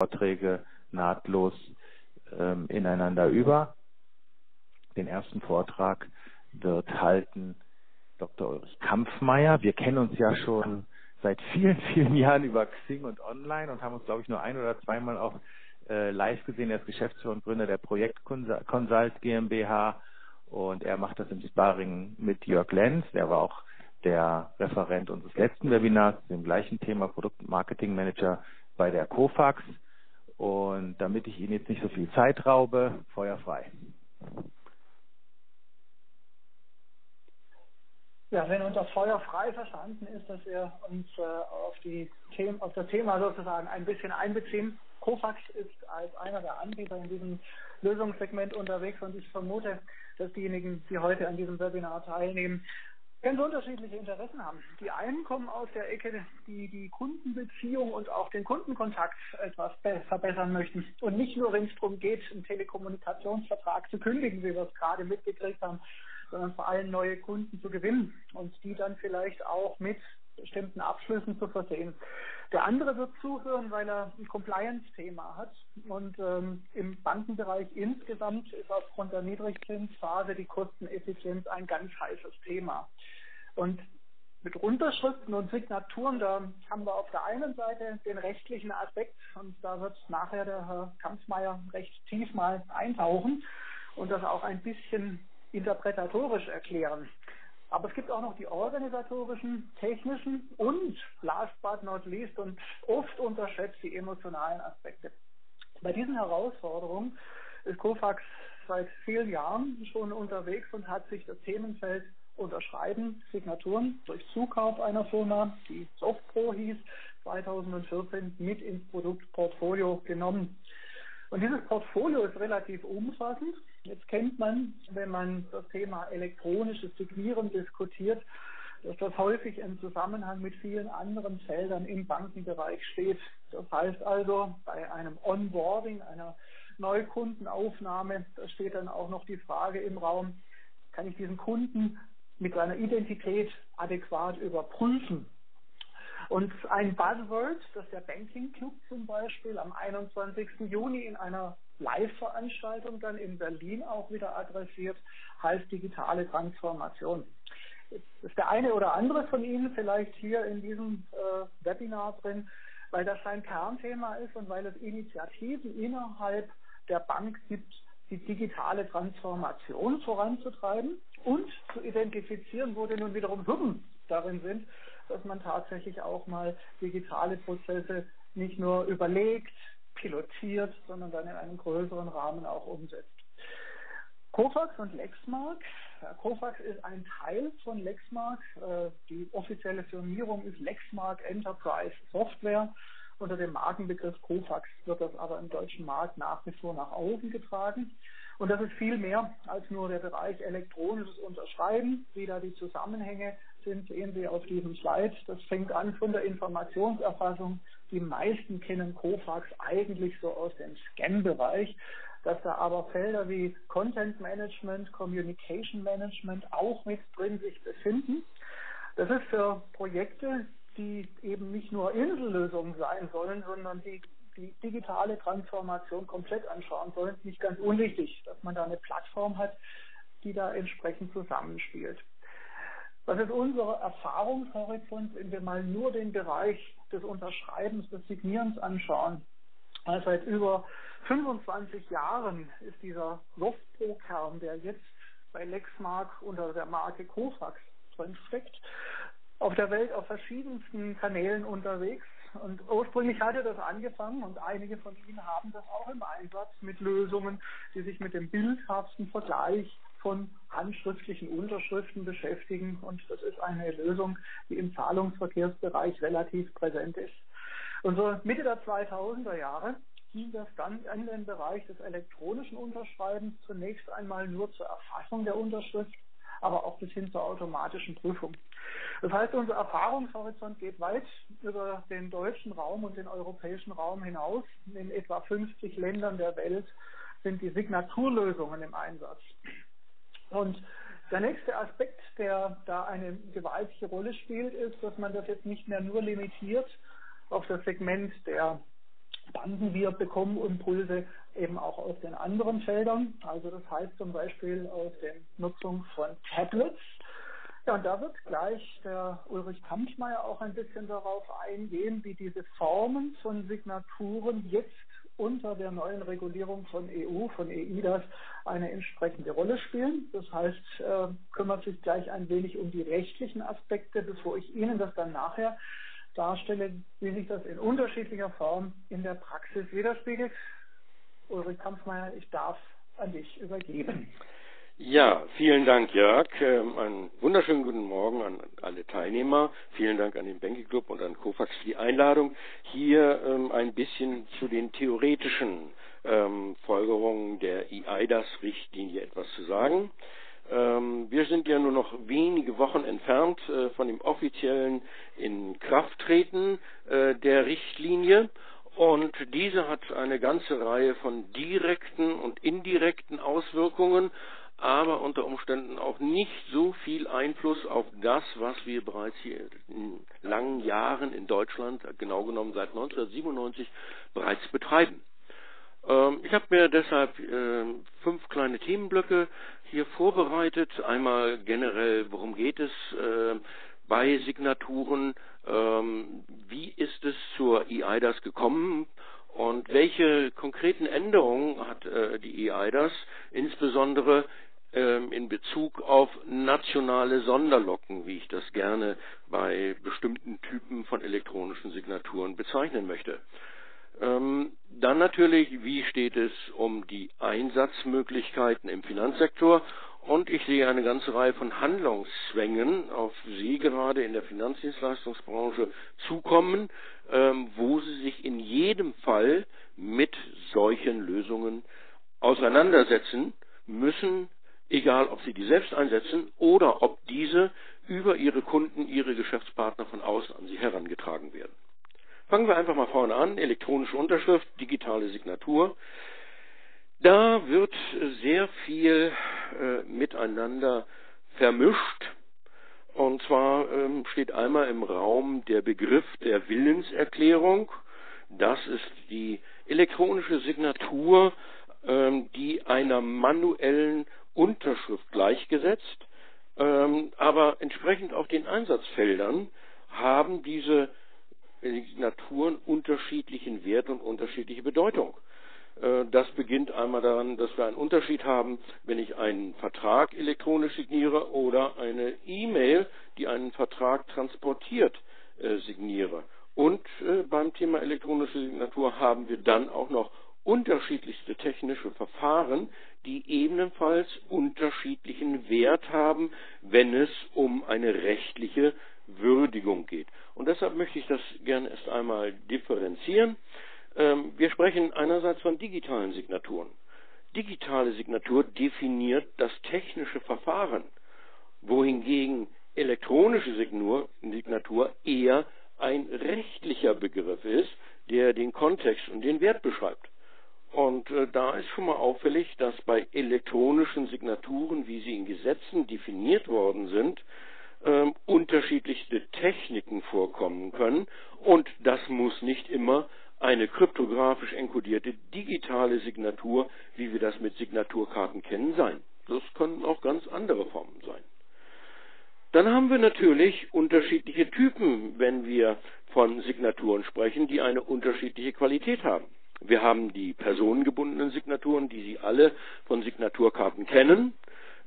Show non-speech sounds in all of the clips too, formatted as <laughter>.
Vorträge nahtlos ähm, ineinander über. Den ersten Vortrag wird halten Dr. Ulrich Kampfmeier. Wir kennen uns ja schon seit vielen, <laughs> vielen Jahren über Xing und online und haben uns, glaube ich, nur ein oder zweimal auch äh, live gesehen. Er ist Geschäftsführer und Gründer der Projekt Consult GmbH und er macht das im Sparring mit Jörg Lenz. Der war auch der Referent unseres letzten Webinars dem gleichen Thema Produktmarketing Manager bei der Kofax. Und damit ich Ihnen jetzt nicht so viel Zeit raube, Feuer frei. Ja, wenn unter Feuer frei verstanden ist, dass wir uns äh, auf, die Themen, auf das Thema sozusagen ein bisschen einbeziehen. Kofax ist als einer der Anbieter in diesem Lösungssegment unterwegs und ich vermute, dass diejenigen, die heute an diesem Webinar teilnehmen, ganz unterschiedliche Interessen haben. Die einen kommen aus der Ecke, die die Kundenbeziehung und auch den Kundenkontakt etwas verbessern möchten. Und nicht nur, wenn es darum geht, einen Telekommunikationsvertrag zu kündigen, wie wir es gerade mitgekriegt haben, sondern vor allem neue Kunden zu gewinnen und die dann vielleicht auch mit bestimmten Abschlüssen zu versehen. Der andere wird zuhören, weil er ein Compliance-Thema hat. Und ähm, im Bankenbereich insgesamt ist aufgrund der Niedrigzinsphase die Kosteneffizienz ein ganz heißes Thema. Und mit Unterschriften und Signaturen, da haben wir auf der einen Seite den rechtlichen Aspekt und da wird nachher der Herr Kampfmeier recht tief mal eintauchen und das auch ein bisschen interpretatorisch erklären. Aber es gibt auch noch die organisatorischen, technischen und last but not least und oft unterschätzt die emotionalen Aspekte. Bei diesen Herausforderungen ist Kofax seit vielen Jahren schon unterwegs und hat sich das Themenfeld Unterschreiben, Signaturen durch Zukauf einer Firma, die Softpro hieß, 2014 mit ins Produktportfolio genommen. Und dieses Portfolio ist relativ umfassend. Jetzt kennt man, wenn man das Thema elektronisches Signieren diskutiert, dass das häufig im Zusammenhang mit vielen anderen Feldern im Bankenbereich steht. Das heißt also, bei einem Onboarding, einer Neukundenaufnahme, da steht dann auch noch die Frage im Raum, kann ich diesen Kunden mit seiner Identität adäquat überprüfen? Und ein Buzzword, das der Banking Club zum Beispiel am 21. Juni in einer Live-Veranstaltung dann in Berlin auch wieder adressiert, heißt digitale Transformation. Jetzt ist der eine oder andere von Ihnen vielleicht hier in diesem äh, Webinar drin, weil das sein Kernthema ist und weil es Initiativen innerhalb der Bank gibt, die digitale Transformation voranzutreiben und zu identifizieren, wo denn nun wiederum Hürden darin sind, dass man tatsächlich auch mal digitale Prozesse nicht nur überlegt, pilotiert, sondern dann in einem größeren Rahmen auch umsetzt. Kofax und Lexmark. Kofax ist ein Teil von Lexmark. Äh, die offizielle Firmierung ist Lexmark Enterprise Software. Unter dem Markenbegriff Kofax wird das aber im deutschen Markt nach wie vor nach außen getragen. Und das ist viel mehr als nur der Bereich elektronisches Unterschreiben. Wie da die Zusammenhänge sind, sehen Sie auf diesem Slide. Das fängt an von der Informationserfassung. Die meisten kennen Kofax eigentlich so aus dem Scan-Bereich dass da aber Felder wie Content Management, Communication Management auch mit drin sich befinden. Das ist für Projekte, die eben nicht nur Insellösungen sein sollen, sondern die die digitale Transformation komplett anschauen sollen, nicht ganz unwichtig, dass man da eine Plattform hat, die da entsprechend zusammenspielt. Was ist unser Erfahrungshorizont, wenn wir mal nur den Bereich des Unterschreibens, des Signierens anschauen? Also seit über 25 Jahren ist dieser Softpro-Kern, der jetzt bei Lexmark unter der Marke Kofax drin steckt, auf der Welt auf verschiedensten Kanälen unterwegs. Und ursprünglich hatte das angefangen und einige von Ihnen haben das auch im Einsatz mit Lösungen, die sich mit dem bildhaften Vergleich von handschriftlichen Unterschriften beschäftigen. Und das ist eine Lösung, die im Zahlungsverkehrsbereich relativ präsent ist. Und so Mitte der 2000er Jahre ging das dann in den Bereich des elektronischen Unterschreibens zunächst einmal nur zur Erfassung der Unterschrift, aber auch bis hin zur automatischen Prüfung. Das heißt, unser Erfahrungshorizont geht weit über den deutschen Raum und den europäischen Raum hinaus. In etwa 50 Ländern der Welt sind die Signaturlösungen im Einsatz. Und der nächste Aspekt, der da eine gewaltige Rolle spielt, ist, dass man das jetzt nicht mehr nur limitiert auf das Segment der Banden. Wir bekommen Impulse eben auch aus den anderen Feldern. Also das heißt zum Beispiel aus der Nutzung von Tablets. Ja, und da wird gleich der Ulrich Kampfmeier auch ein bisschen darauf eingehen, wie diese Formen von Signaturen jetzt unter der neuen Regulierung von EU, von EIDAS, eine entsprechende Rolle spielen. Das heißt, äh, kümmert sich gleich ein wenig um die rechtlichen Aspekte, bevor ich Ihnen das dann nachher darstelle, wie sich das in unterschiedlicher Form in der Praxis widerspiegelt. Ulrich Kampfmeier, ich darf an dich übergeben. Ja, vielen Dank, Jörg. Ähm, einen wunderschönen guten Morgen an alle Teilnehmer. Vielen Dank an den Banking Club und an Kofax für die Einladung. Hier ähm, ein bisschen zu den theoretischen ähm, Folgerungen der EIDAS-Richtlinie etwas zu sagen. wir sind ja nur noch wenige Wochen entfernt äh, von dem offiziellen Inkrafttreten äh, der Richtlinie. Und diese hat eine ganze Reihe von direkten und indirekten Auswirkungen aber unter Umständen auch nicht so viel Einfluss auf das, was wir bereits hier in langen Jahren in Deutschland, genau genommen seit 1997, bereits betreiben. Ähm, ich habe mir deshalb äh, fünf kleine Themenblöcke hier vorbereitet. Einmal generell, worum geht es äh, bei Signaturen, ähm, wie ist es zur EIDAS gekommen, und welche konkreten Änderungen hat äh, die EIDAS, insbesondere ähm, in Bezug auf nationale Sonderlocken, wie ich das gerne bei bestimmten Typen von elektronischen Signaturen bezeichnen möchte. Ähm, dann natürlich, wie steht es um die Einsatzmöglichkeiten im Finanzsektor? Und ich sehe eine ganze Reihe von Handlungszwängen auf Sie gerade in der Finanzdienstleistungsbranche zukommen, ähm, wo Sie sich in jedem Fall mit solchen Lösungen auseinandersetzen müssen, egal ob sie die selbst einsetzen oder ob diese über ihre Kunden, ihre Geschäftspartner von außen an sie herangetragen werden. Fangen wir einfach mal vorne an. Elektronische Unterschrift, digitale Signatur. Da wird sehr viel äh, miteinander vermischt. Und zwar ähm, steht einmal im Raum der Begriff der Willenserklärung. Das ist die elektronische Signatur, ähm, die einer manuellen Unterschrift gleichgesetzt, ähm, aber entsprechend auf den Einsatzfeldern haben diese Signaturen unterschiedlichen Wert und unterschiedliche Bedeutung. Äh, das beginnt einmal daran, dass wir einen Unterschied haben, wenn ich einen Vertrag elektronisch signiere oder eine E-Mail, die einen Vertrag transportiert, äh, signiere. Und äh, beim Thema elektronische Signatur haben wir dann auch noch unterschiedlichste technische Verfahren, die ebenfalls unterschiedlichen Wert haben, wenn es um eine rechtliche Würdigung geht. Und deshalb möchte ich das gerne erst einmal differenzieren. Ähm, wir sprechen einerseits von digitalen Signaturen. Digitale Signatur definiert das technische Verfahren, wohingegen elektronische Signatur eher ein rechtlicher Begriff ist, der den Kontext und den Wert beschreibt. Und äh, da ist schon mal auffällig, dass bei elektronischen Signaturen, wie sie in Gesetzen definiert worden sind, äh, unterschiedlichste Techniken vorkommen können. Und das muss nicht immer eine kryptografisch enkodierte digitale Signatur, wie wir das mit Signaturkarten kennen, sein. Das können auch ganz andere Formen sein. Dann haben wir natürlich unterschiedliche Typen, wenn wir von Signaturen sprechen, die eine unterschiedliche Qualität haben. Wir haben die personengebundenen Signaturen, die Sie alle von Signaturkarten kennen.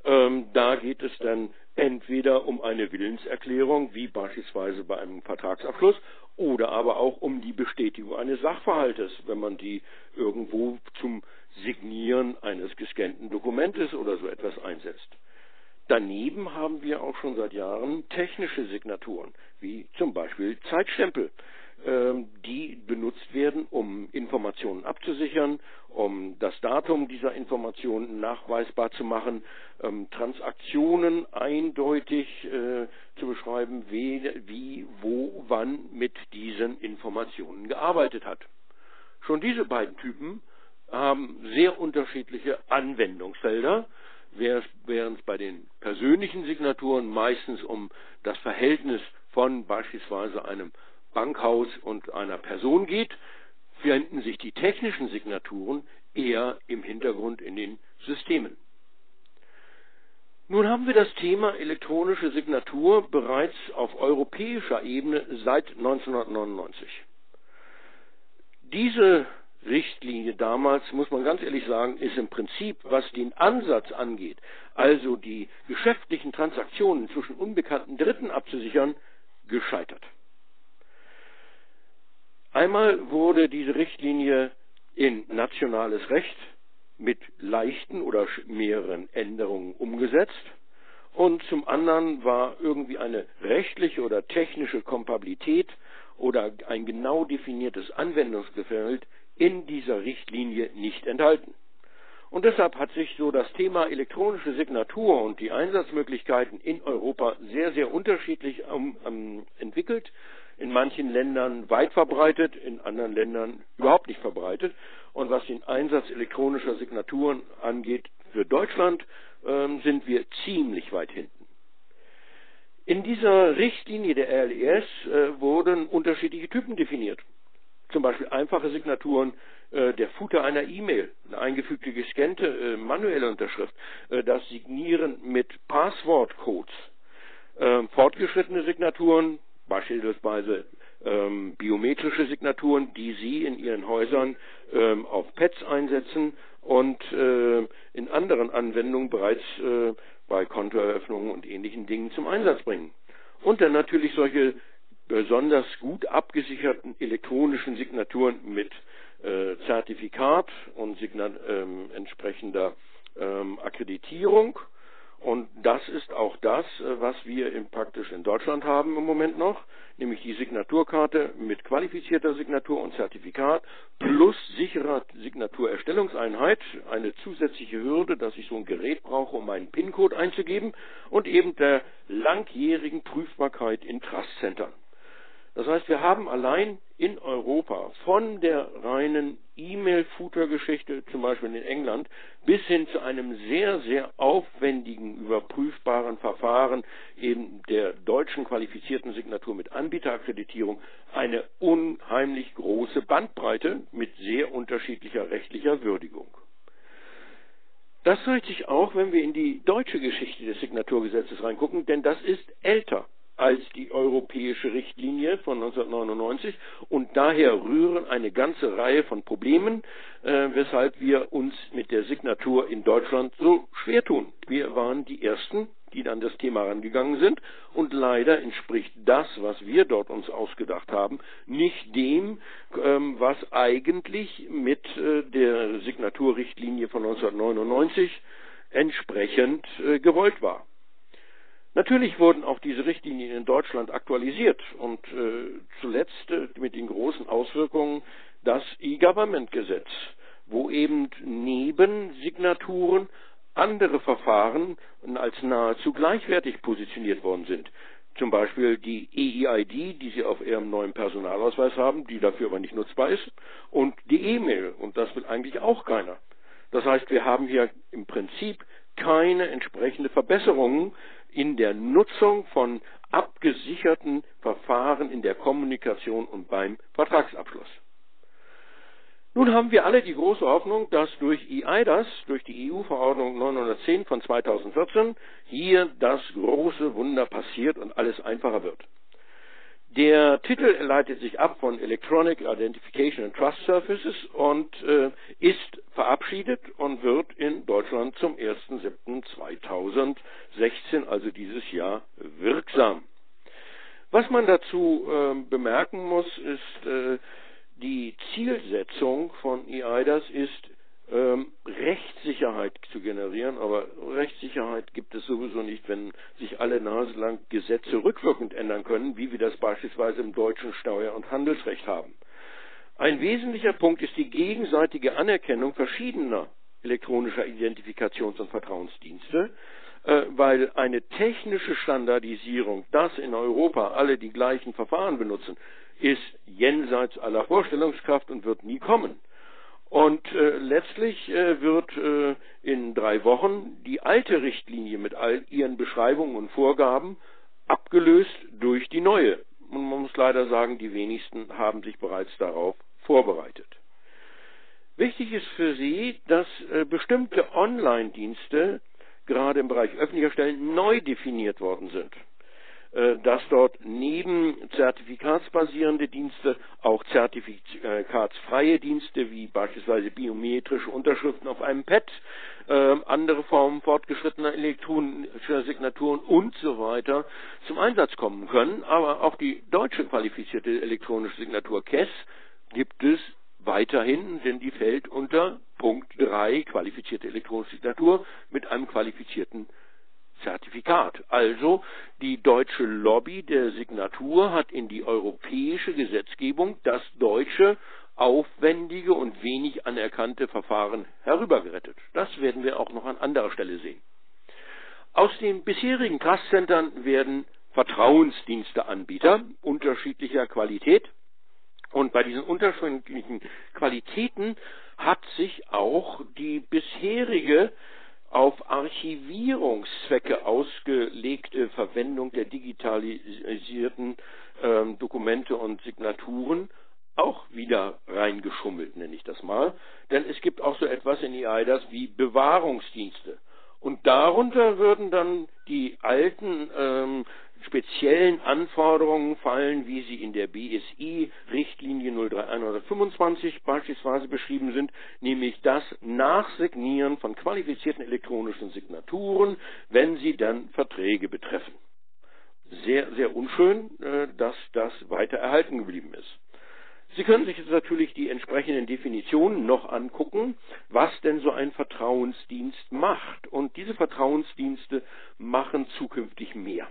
Ähm, da geht es dann entweder um eine Willenserklärung, wie beispielsweise bei einem Vertragsabschluss, oder aber auch um die Bestätigung eines Sachverhaltes, wenn man die irgendwo zum Signieren eines gescannten Dokumentes oder so etwas einsetzt. Daneben haben wir auch schon seit Jahren technische Signaturen, wie zum Beispiel Zeitstempel. Ähm, die benutzt werden, um Informationen abzusichern, um das Datum dieser Informationen nachweisbar zu machen, ähm, Transaktionen eindeutig äh, zu beschreiben, wie, wo, wann mit diesen Informationen gearbeitet hat. Schon diese beiden Typen haben sehr unterschiedliche Anwendungsfelder, während es bei den persönlichen Signaturen meistens um das Verhältnis von beispielsweise einem Bankhaus und einer Person geht, finden sich die technischen Signaturen eher im Hintergrund in den Systemen. Nun haben wir das Thema elektronische Signatur bereits auf europäischer Ebene seit 1999. Diese Richtlinie damals, muss man ganz ehrlich sagen, ist im Prinzip, was den Ansatz angeht, also die geschäftlichen Transaktionen zwischen unbekannten Dritten abzusichern, gescheitert. Einmal wurde diese Richtlinie in nationales Recht mit leichten oder mehreren Änderungen umgesetzt und zum anderen war irgendwie eine rechtliche oder technische Kompatibilität oder ein genau definiertes Anwendungsgefeld in dieser Richtlinie nicht enthalten. Und deshalb hat sich so das Thema elektronische Signatur und die Einsatzmöglichkeiten in Europa sehr, sehr unterschiedlich um, um, entwickelt. In manchen Ländern weit verbreitet, in anderen Ländern überhaupt nicht verbreitet. Und was den Einsatz elektronischer Signaturen angeht, für Deutschland ähm, sind wir ziemlich weit hinten. In dieser Richtlinie der RLES äh, wurden unterschiedliche Typen definiert. Zum Beispiel einfache Signaturen, äh, der Footer einer E-Mail, eine eingefügte gescannte äh, manuelle Unterschrift, äh, das Signieren mit Passwortcodes, ähm, fortgeschrittene Signaturen, beispielsweise ähm, biometrische Signaturen, die Sie in Ihren Häusern ähm, auf Pads einsetzen und äh, in anderen Anwendungen bereits äh, bei Kontoeröffnungen und ähnlichen Dingen zum Einsatz bringen. Und dann natürlich solche besonders gut abgesicherten elektronischen Signaturen mit äh, Zertifikat und Signat, ähm, entsprechender ähm, Akkreditierung. Und das ist auch das, äh, was wir in, praktisch in Deutschland haben im Moment noch, nämlich die Signaturkarte mit qualifizierter Signatur und Zertifikat plus sicherer Signaturerstellungseinheit, eine zusätzliche Hürde, dass ich so ein Gerät brauche, um meinen PIN-Code einzugeben und eben der langjährigen Prüfbarkeit in Trust-Centern. Das heißt, wir haben allein in Europa von der reinen E-Mail-Footer-Geschichte, zum Beispiel in England, bis hin zu einem sehr, sehr aufwendigen, überprüfbaren Verfahren eben der deutschen qualifizierten Signatur mit Anbieterakkreditierung eine unheimlich große Bandbreite mit sehr unterschiedlicher rechtlicher Würdigung. Das zeigt sich auch, wenn wir in die deutsche Geschichte des Signaturgesetzes reingucken, denn das ist älter als die europäische Richtlinie von 1999 und daher rühren eine ganze Reihe von Problemen, äh, weshalb wir uns mit der Signatur in Deutschland so schwer tun. Wir waren die Ersten, die an das Thema rangegangen sind und leider entspricht das, was wir dort uns ausgedacht haben, nicht dem, ähm, was eigentlich mit äh, der Signaturrichtlinie von 1999 entsprechend äh, gewollt war. Natürlich wurden auch diese Richtlinien in Deutschland aktualisiert und äh, zuletzt äh, mit den großen Auswirkungen das E-Government-Gesetz, wo eben neben Signaturen andere Verfahren als nahezu gleichwertig positioniert worden sind. Zum Beispiel die EID, die Sie auf Ihrem neuen Personalausweis haben, die dafür aber nicht nutzbar ist, und die E-Mail, und das will eigentlich auch keiner. Das heißt, wir haben hier im Prinzip keine entsprechende Verbesserungen in der Nutzung von abgesicherten Verfahren in der Kommunikation und beim Vertragsabschluss. Nun haben wir alle die große Hoffnung, dass durch EIDAS, durch die EU-Verordnung 910 von 2014, hier das große Wunder passiert und alles einfacher wird. Der Titel leitet sich ab von Electronic Identification and Trust Services und äh, ist verabschiedet und wird in Deutschland zum 1.7.2016, also dieses Jahr, wirksam. Was man dazu äh, bemerken muss, ist, äh, die Zielsetzung von EIDAS ist, ähm, Rechtssicherheit zu generieren, aber Rechtssicherheit gibt es sowieso nicht, wenn sich alle Nase lang Gesetze rückwirkend ändern können, wie wir das beispielsweise im deutschen Steuer- und Handelsrecht haben. Ein wesentlicher Punkt ist die gegenseitige Anerkennung verschiedener elektronischer Identifikations- und Vertrauensdienste, äh, weil eine technische Standardisierung, dass in Europa alle die gleichen Verfahren benutzen, ist jenseits aller Vorstellungskraft und wird nie kommen. Und äh, letztlich äh, wird äh, in drei Wochen die alte Richtlinie mit all ihren Beschreibungen und Vorgaben abgelöst durch die neue. Und man muss leider sagen, die wenigsten haben sich bereits darauf vorbereitet. Wichtig ist für Sie, dass äh, bestimmte Online-Dienste gerade im Bereich öffentlicher Stellen neu definiert worden sind. Äh, dass dort neben zertifikatsbasierende Dienste auch zertifikatsfreie Dienste wie beispielsweise biometrische Unterschriften auf einem Pad, äh, andere Formen fortgeschrittener elektronischer Signaturen und so weiter zum Einsatz kommen können. Aber auch die deutsche qualifizierte elektronische Signatur KESS gibt es weiterhin, denn die fällt unter Punkt 3 qualifizierte elektronische Signatur mit einem qualifizierten Zertifikat. Also die deutsche Lobby der Signatur hat in die europäische Gesetzgebung das deutsche aufwendige und wenig anerkannte Verfahren herübergerettet. Das werden wir auch noch an anderer Stelle sehen. Aus den bisherigen Trustcentern werden Vertrauensdiensteanbieter unterschiedlicher Qualität und bei diesen unterschiedlichen Qualitäten hat sich auch die bisherige auf Archivierungszwecke ausgelegte Verwendung der digitalisierten ähm, Dokumente und Signaturen auch wieder reingeschummelt, nenne ich das mal. Denn es gibt auch so etwas in EIDAS wie Bewahrungsdienste. Und darunter würden dann die alten ähm, speziellen Anforderungen fallen, wie sie in der BSI-Richtlinie 03125 beispielsweise beschrieben sind, nämlich das Nachsignieren von qualifizierten elektronischen Signaturen, wenn sie dann Verträge betreffen. Sehr, sehr unschön, äh, dass das weiter erhalten geblieben ist. Sie können sich jetzt natürlich die entsprechenden Definitionen noch angucken, was denn so ein Vertrauensdienst macht. Und diese Vertrauensdienste machen zukünftig mehr.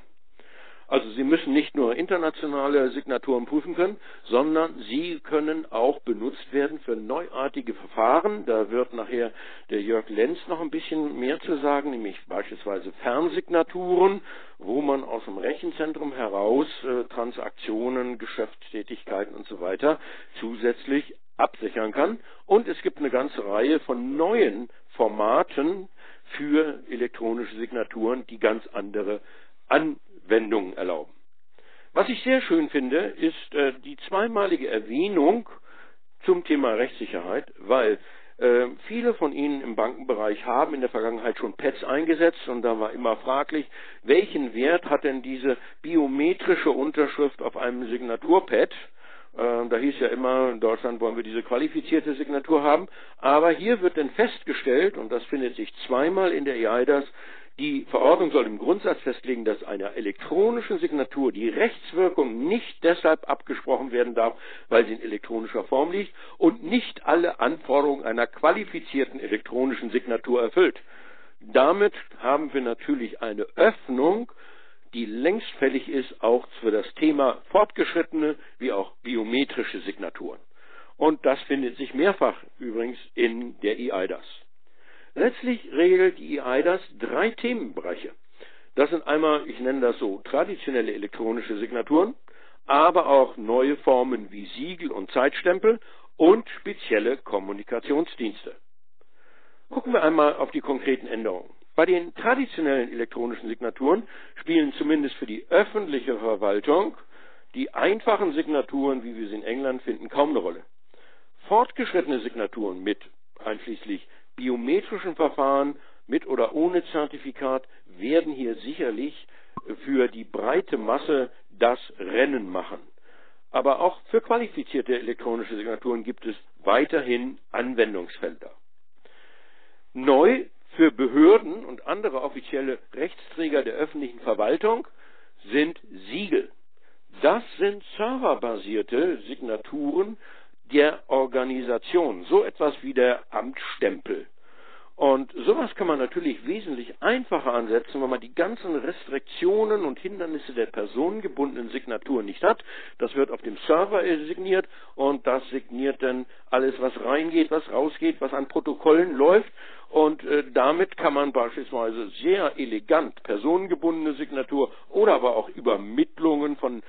Also Sie müssen nicht nur internationale Signaturen prüfen können, sondern sie können auch benutzt werden für neuartige Verfahren. Da wird nachher der Jörg Lenz noch ein bisschen mehr zu sagen, nämlich beispielsweise Fernsignaturen, wo man aus dem Rechenzentrum heraus äh, Transaktionen, Geschäftstätigkeiten und so weiter zusätzlich absichern kann. Und es gibt eine ganze Reihe von neuen Formaten für elektronische Signaturen, die ganz andere an Wendungen erlauben. Was ich sehr schön finde, ist äh, die zweimalige Erwähnung zum Thema Rechtssicherheit, weil äh, viele von Ihnen im Bankenbereich haben in der Vergangenheit schon Pads eingesetzt und da war immer fraglich, welchen Wert hat denn diese biometrische Unterschrift auf einem Signaturpad? Äh, da hieß ja immer, in Deutschland wollen wir diese qualifizierte Signatur haben. Aber hier wird dann festgestellt, und das findet sich zweimal in der EIDAS, die Verordnung soll im Grundsatz festlegen, dass einer elektronischen Signatur die Rechtswirkung nicht deshalb abgesprochen werden darf, weil sie in elektronischer Form liegt und nicht alle Anforderungen einer qualifizierten elektronischen Signatur erfüllt. Damit haben wir natürlich eine Öffnung, die längst fällig ist, auch für das Thema fortgeschrittene wie auch biometrische Signaturen. Und das findet sich mehrfach übrigens in der EIDAS. Letztlich regelt die EIDAS drei Themenbereiche. Das sind einmal, ich nenne das so, traditionelle elektronische Signaturen, aber auch neue Formen wie Siegel und Zeitstempel und spezielle Kommunikationsdienste. Gucken wir einmal auf die konkreten Änderungen. Bei den traditionellen elektronischen Signaturen spielen zumindest für die öffentliche Verwaltung die einfachen Signaturen, wie wir sie in England finden, kaum eine Rolle. Fortgeschrittene Signaturen mit einschließlich biometrischen Verfahren mit oder ohne Zertifikat werden hier sicherlich für die breite Masse das Rennen machen. Aber auch für qualifizierte elektronische Signaturen gibt es weiterhin Anwendungsfelder. Neu für Behörden und andere offizielle Rechtsträger der öffentlichen Verwaltung sind Siegel. Das sind serverbasierte Signaturen, der Organisation, so etwas wie der Amtsstempel. Und sowas kann man natürlich wesentlich einfacher ansetzen, wenn man die ganzen Restriktionen und Hindernisse der personengebundenen Signatur nicht hat. Das wird auf dem Server signiert und das signiert dann alles, was reingeht, was rausgeht, was an Protokollen läuft. Und äh, damit kann man beispielsweise sehr elegant personengebundene Signatur oder aber auch Übermittlungen von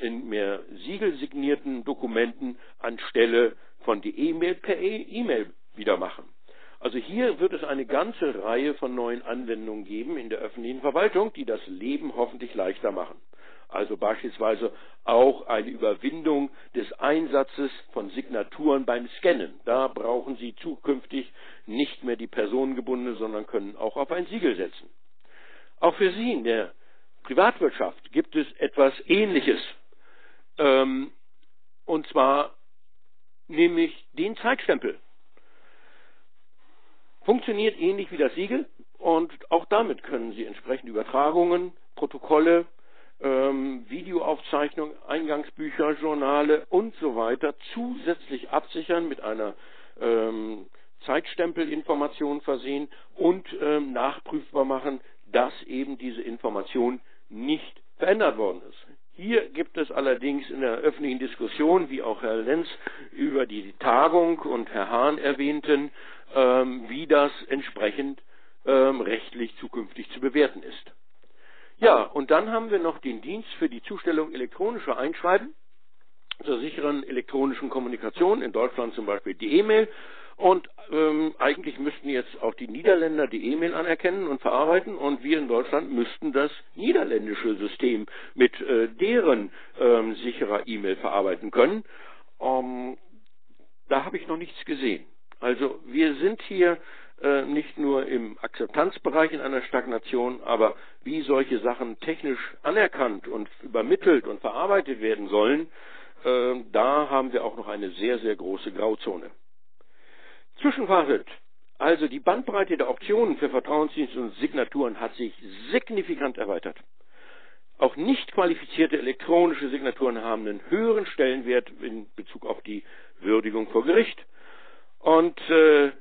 in mehr siegelsignierten Dokumenten anstelle von die E-Mail per E-Mail wieder machen. Also hier wird es eine ganze Reihe von neuen Anwendungen geben in der öffentlichen Verwaltung, die das Leben hoffentlich leichter machen. Also beispielsweise auch eine Überwindung des Einsatzes von Signaturen beim Scannen. Da brauchen Sie zukünftig nicht mehr die personengebundene, sondern können auch auf ein Siegel setzen. Auch für Sie in der Privatwirtschaft gibt es etwas Ähnliches. Ähm, und zwar nämlich den Zeitstempel. Funktioniert ähnlich wie das Siegel und auch damit können Sie entsprechend Übertragungen, Protokolle, ähm, Videoaufzeichnungen, Eingangsbücher, Journale und so weiter zusätzlich absichern mit einer ähm, Zeitstempelinformation versehen und ähm, nachprüfbar machen, dass eben diese Information nicht verändert worden ist. Hier gibt es allerdings in der öffentlichen Diskussion, wie auch Herr Lenz über die Tagung und Herr Hahn erwähnten, ähm, wie das entsprechend ähm, rechtlich zukünftig zu bewerten ist. Ja, und dann haben wir noch den Dienst für die Zustellung elektronischer Einschreiben zur sicheren elektronischen Kommunikation, in Deutschland zum Beispiel die E-Mail. Und ähm, eigentlich müssten jetzt auch die Niederländer die E-Mail anerkennen und verarbeiten und wir in Deutschland müssten das niederländische System mit äh, deren ähm, sicherer E-Mail verarbeiten können. Ähm, da habe ich noch nichts gesehen. Also wir sind hier äh, nicht nur im Akzeptanzbereich in einer Stagnation, aber wie solche Sachen technisch anerkannt und übermittelt und verarbeitet werden sollen, äh, da haben wir auch noch eine sehr, sehr große Grauzone. Zwischenfazit. Also die Bandbreite der Optionen für Vertrauensdienste und Signaturen hat sich signifikant erweitert. Auch nicht qualifizierte elektronische Signaturen haben einen höheren Stellenwert in Bezug auf die Würdigung vor Gericht. Und äh,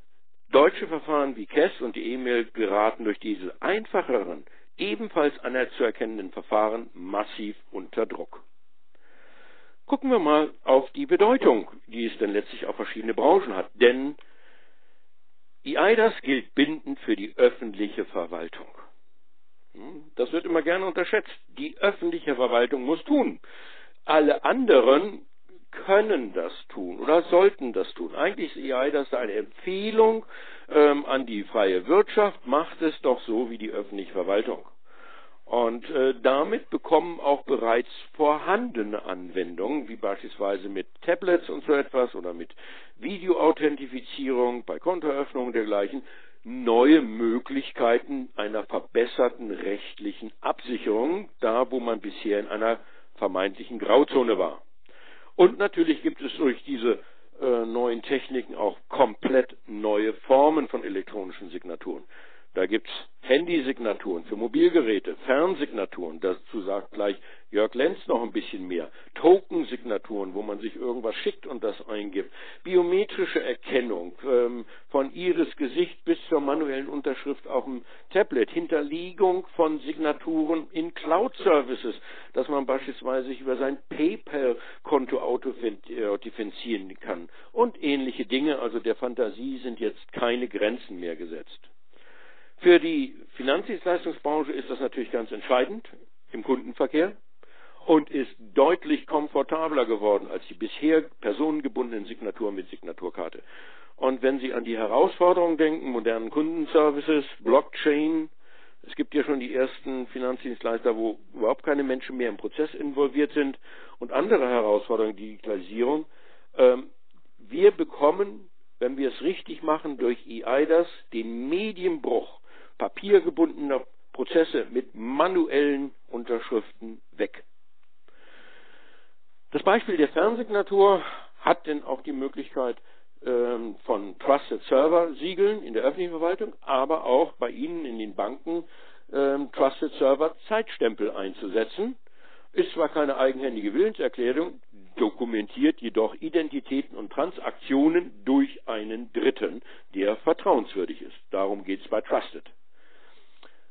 deutsche Verfahren wie KESS und die E-Mail geraten durch diese einfacheren, ebenfalls anerkennenden Verfahren massiv unter Druck. Gucken wir mal auf die Bedeutung, die es denn letztlich auf verschiedene Branchen hat. Denn die EIDAS gilt bindend für die öffentliche Verwaltung. Hm, das wird immer gerne unterschätzt. Die öffentliche Verwaltung muss tun. Alle anderen können das tun oder sollten das tun. Eigentlich ist EIDAS eine Empfehlung ähm, an die freie Wirtschaft, macht es doch so wie die öffentliche Verwaltung. Und äh, damit bekommen auch bereits vorhandene Anwendungen, wie beispielsweise mit Tablets und so etwas oder mit Videoauthentifizierung bei Kontoeröffnung und dergleichen, neue Möglichkeiten einer verbesserten rechtlichen Absicherung, da wo man bisher in einer vermeintlichen Grauzone war. Und natürlich gibt es durch diese äh, neuen Techniken auch komplett neue Formen von elektronischen Signaturen. Da gibt's Handysignaturen für Mobilgeräte, Fernsignaturen, dazu sagt gleich Jörg Lenz noch ein bisschen mehr, Tokensignaturen, wo man sich irgendwas schickt und das eingibt, biometrische Erkennung ähm, von Iris Gesicht bis zur manuellen Unterschrift auf dem Tablet, Hinterlegung von Signaturen in Cloud-Services, dass man beispielsweise sich über sein PayPal-Konto authentifizieren kann und ähnliche Dinge. Also der Fantasie sind jetzt keine Grenzen mehr gesetzt. Für die Finanzdienstleistungsbranche ist das natürlich ganz entscheidend im Kundenverkehr und ist deutlich komfortabler geworden als die bisher personengebundenen Signaturen mit Signaturkarte. Und wenn Sie an die Herausforderungen denken, modernen Kundenservices, Blockchain, es gibt ja schon die ersten Finanzdienstleister, wo überhaupt keine Menschen mehr im Prozess involviert sind und andere Herausforderungen, Digitalisierung. Ähm, wir bekommen, wenn wir es richtig machen, durch EIDAS den Medienbruch papiergebundener Prozesse mit manuellen Unterschriften weg. Das Beispiel der Fernsignatur hat denn auch die Möglichkeit ähm, von Trusted Server Siegeln in der öffentlichen Verwaltung, aber auch bei Ihnen in den Banken ähm, Trusted Server Zeitstempel einzusetzen. Ist zwar keine eigenhändige Willenserklärung, dokumentiert jedoch Identitäten und Transaktionen durch einen Dritten, der vertrauenswürdig ist. Darum geht es bei Trusted.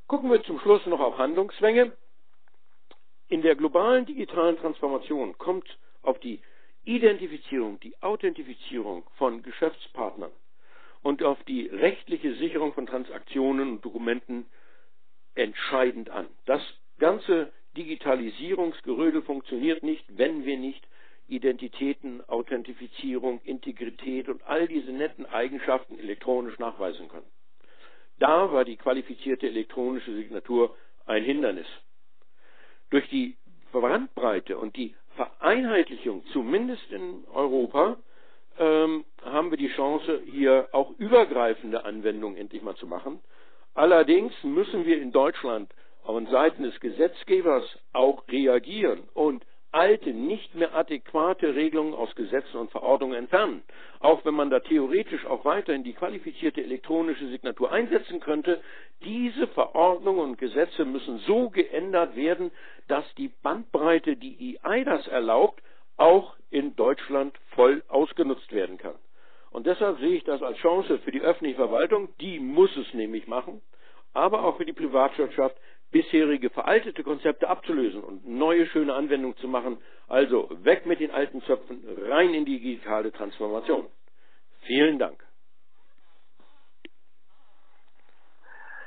Gucken wir zum Schluss noch auf Handlungszwänge. In der globalen digitalen Transformation kommt auf die Identifizierung, die Authentifizierung von Geschäftspartnern und auf die rechtliche Sicherung von Transaktionen und Dokumenten entscheidend an. Das ganze Digitalisierungsgerödel funktioniert nicht, wenn wir nicht Identitäten, Authentifizierung, Integrität und all diese netten Eigenschaften elektronisch nachweisen können. Da war die qualifizierte elektronische Signatur ein Hindernis. Durch die Brandbreite und die Vereinheitlichung, zumindest in Europa, ähm, haben wir die Chance, hier auch übergreifende Anwendungen endlich mal zu machen. Allerdings müssen wir in Deutschland von Seiten des Gesetzgebers auch reagieren und alte, nicht mehr adäquate Regelungen aus Gesetzen und Verordnungen entfernen. Auch wenn man da theoretisch auch weiterhin die qualifizierte elektronische Signatur einsetzen könnte, diese Verordnungen und Gesetze müssen so geändert werden, dass die Bandbreite, die EIDAS erlaubt, auch in Deutschland voll ausgenutzt werden kann. Und deshalb sehe ich das als Chance für die öffentliche Verwaltung, die muss es nämlich machen, aber auch für die Privatwirtschaft, bisherige veraltete Konzepte abzulösen und neue schöne Anwendungen zu machen. Also weg mit den alten Zöpfen, rein in die digitale Transformation. Vielen Dank.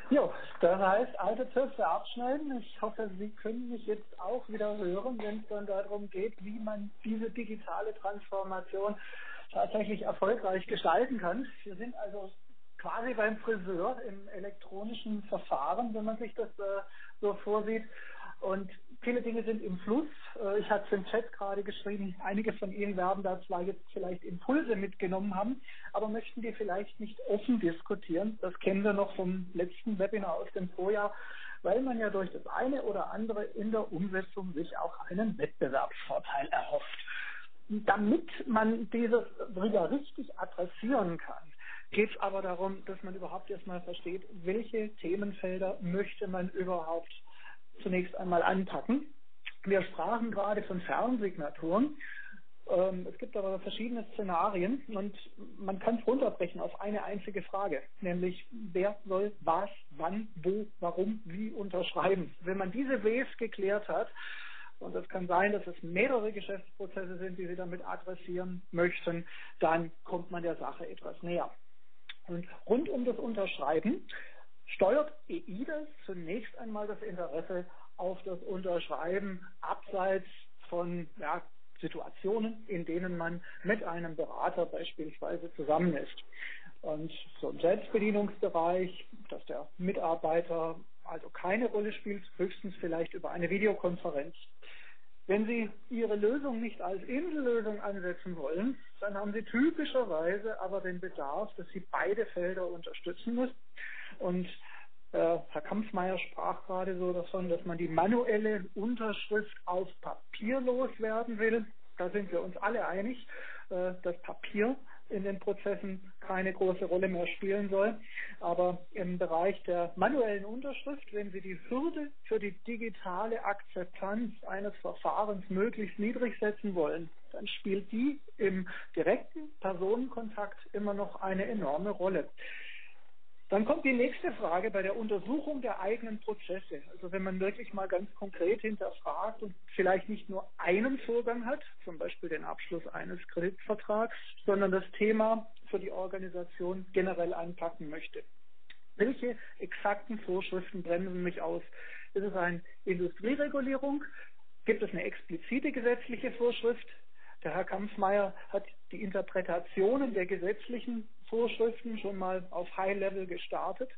Jo, das heißt, alte Zöpfe abschneiden. Ich hoffe, Sie können mich jetzt auch wieder hören, wenn es dann darum geht, wie man diese digitale Transformation tatsächlich erfolgreich gestalten kann. Wir sind also quasi beim Friseur im elektronischen Verfahren, wenn man sich das äh, so vorsieht. Und viele Dinge sind im Fluss. Äh, ich hatte es im Chat gerade geschrieben, einige von Ihnen werden da zwar jetzt vielleicht Impulse mitgenommen haben, aber möchten die vielleicht nicht offen diskutieren. Das kennen wir noch vom letzten Webinar aus dem Vorjahr, weil man ja durch das eine oder andere in der Umsetzung sich auch einen Wettbewerbsvorteil erhofft. Damit man dieses wieder richtig adressieren kann, geht es aber darum, dass man überhaupt erstmal versteht, welche Themenfelder möchte man überhaupt zunächst einmal anpacken. Wir sprachen gerade von Fernsignaturen. Ähm, es gibt aber verschiedene Szenarien und man kann es runterbrechen auf eine einzige Frage, nämlich wer soll was, wann, wo, warum, wie unterschreiben. Wenn man diese Ws geklärt hat, und es kann sein, dass es mehrere Geschäftsprozesse sind, die Sie damit adressieren möchten, dann kommt man der Sache etwas näher. Und rund um das Unterschreiben steuert EIDAS zunächst einmal das Interesse auf das Unterschreiben abseits von ja, Situationen, in denen man mit einem Berater beispielsweise zusammen ist. Und so im Selbstbedienungsbereich, dass der Mitarbeiter also keine Rolle spielt, höchstens vielleicht über eine Videokonferenz. Wenn Sie Ihre Lösung nicht als Insellösung ansetzen wollen, dann haben Sie typischerweise aber den Bedarf, dass Sie beide Felder unterstützen müssen. Und äh, Herr Kampfmeier sprach gerade so davon, dass man die manuelle Unterschrift auf Papier loswerden will. Da sind wir uns alle einig. Äh, das Papier in den Prozessen keine große Rolle mehr spielen soll. Aber im Bereich der manuellen Unterschrift, wenn Sie die Hürde für die digitale Akzeptanz eines Verfahrens möglichst niedrig setzen wollen, dann spielt die im direkten Personenkontakt immer noch eine enorme Rolle. Dann kommt die nächste Frage bei der Untersuchung der eigenen Prozesse. Also wenn man wirklich mal ganz konkret hinterfragt und vielleicht nicht nur einen Vorgang hat, zum Beispiel den Abschluss eines Kreditvertrags, sondern das Thema für die Organisation generell anpacken möchte. Welche exakten Vorschriften bremsen mich aus? Ist es eine Industrieregulierung? Gibt es eine explizite gesetzliche Vorschrift? Der Herr Kampfmeier hat die Interpretationen der gesetzlichen Vorschriften schon mal auf High Level gestartet.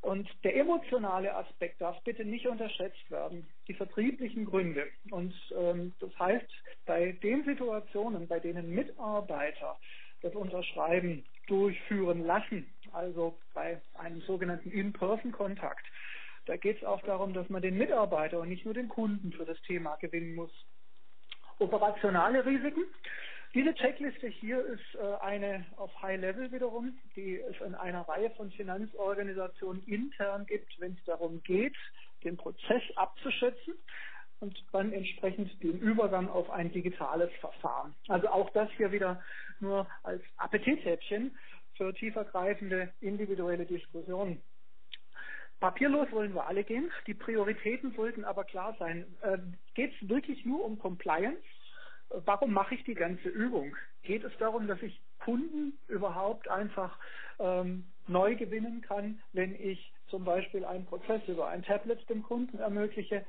Und der emotionale Aspekt darf bitte nicht unterschätzt werden, die vertrieblichen Gründe. Und ähm, das heißt, bei den Situationen, bei denen Mitarbeiter das Unterschreiben durchführen lassen, also bei einem sogenannten In-Person-Kontakt, da geht es auch darum, dass man den Mitarbeiter und nicht nur den Kunden für das Thema gewinnen muss. Operationale Risiken. Diese Checkliste hier ist äh, eine auf High Level wiederum, die es in einer Reihe von Finanzorganisationen intern gibt, wenn es darum geht, den Prozess abzuschätzen und dann entsprechend den Übergang auf ein digitales Verfahren. Also auch das hier wieder nur als Appetithäppchen für tiefergreifende individuelle Diskussionen. Papierlos wollen wir alle gehen. Die Prioritäten sollten aber klar sein. Äh, Geht es wirklich nur um Compliance? warum mache ich die ganze Übung? Geht es darum, dass ich Kunden überhaupt einfach ähm, neu gewinnen kann, wenn ich zum Beispiel einen Prozess über ein Tablet dem Kunden ermögliche?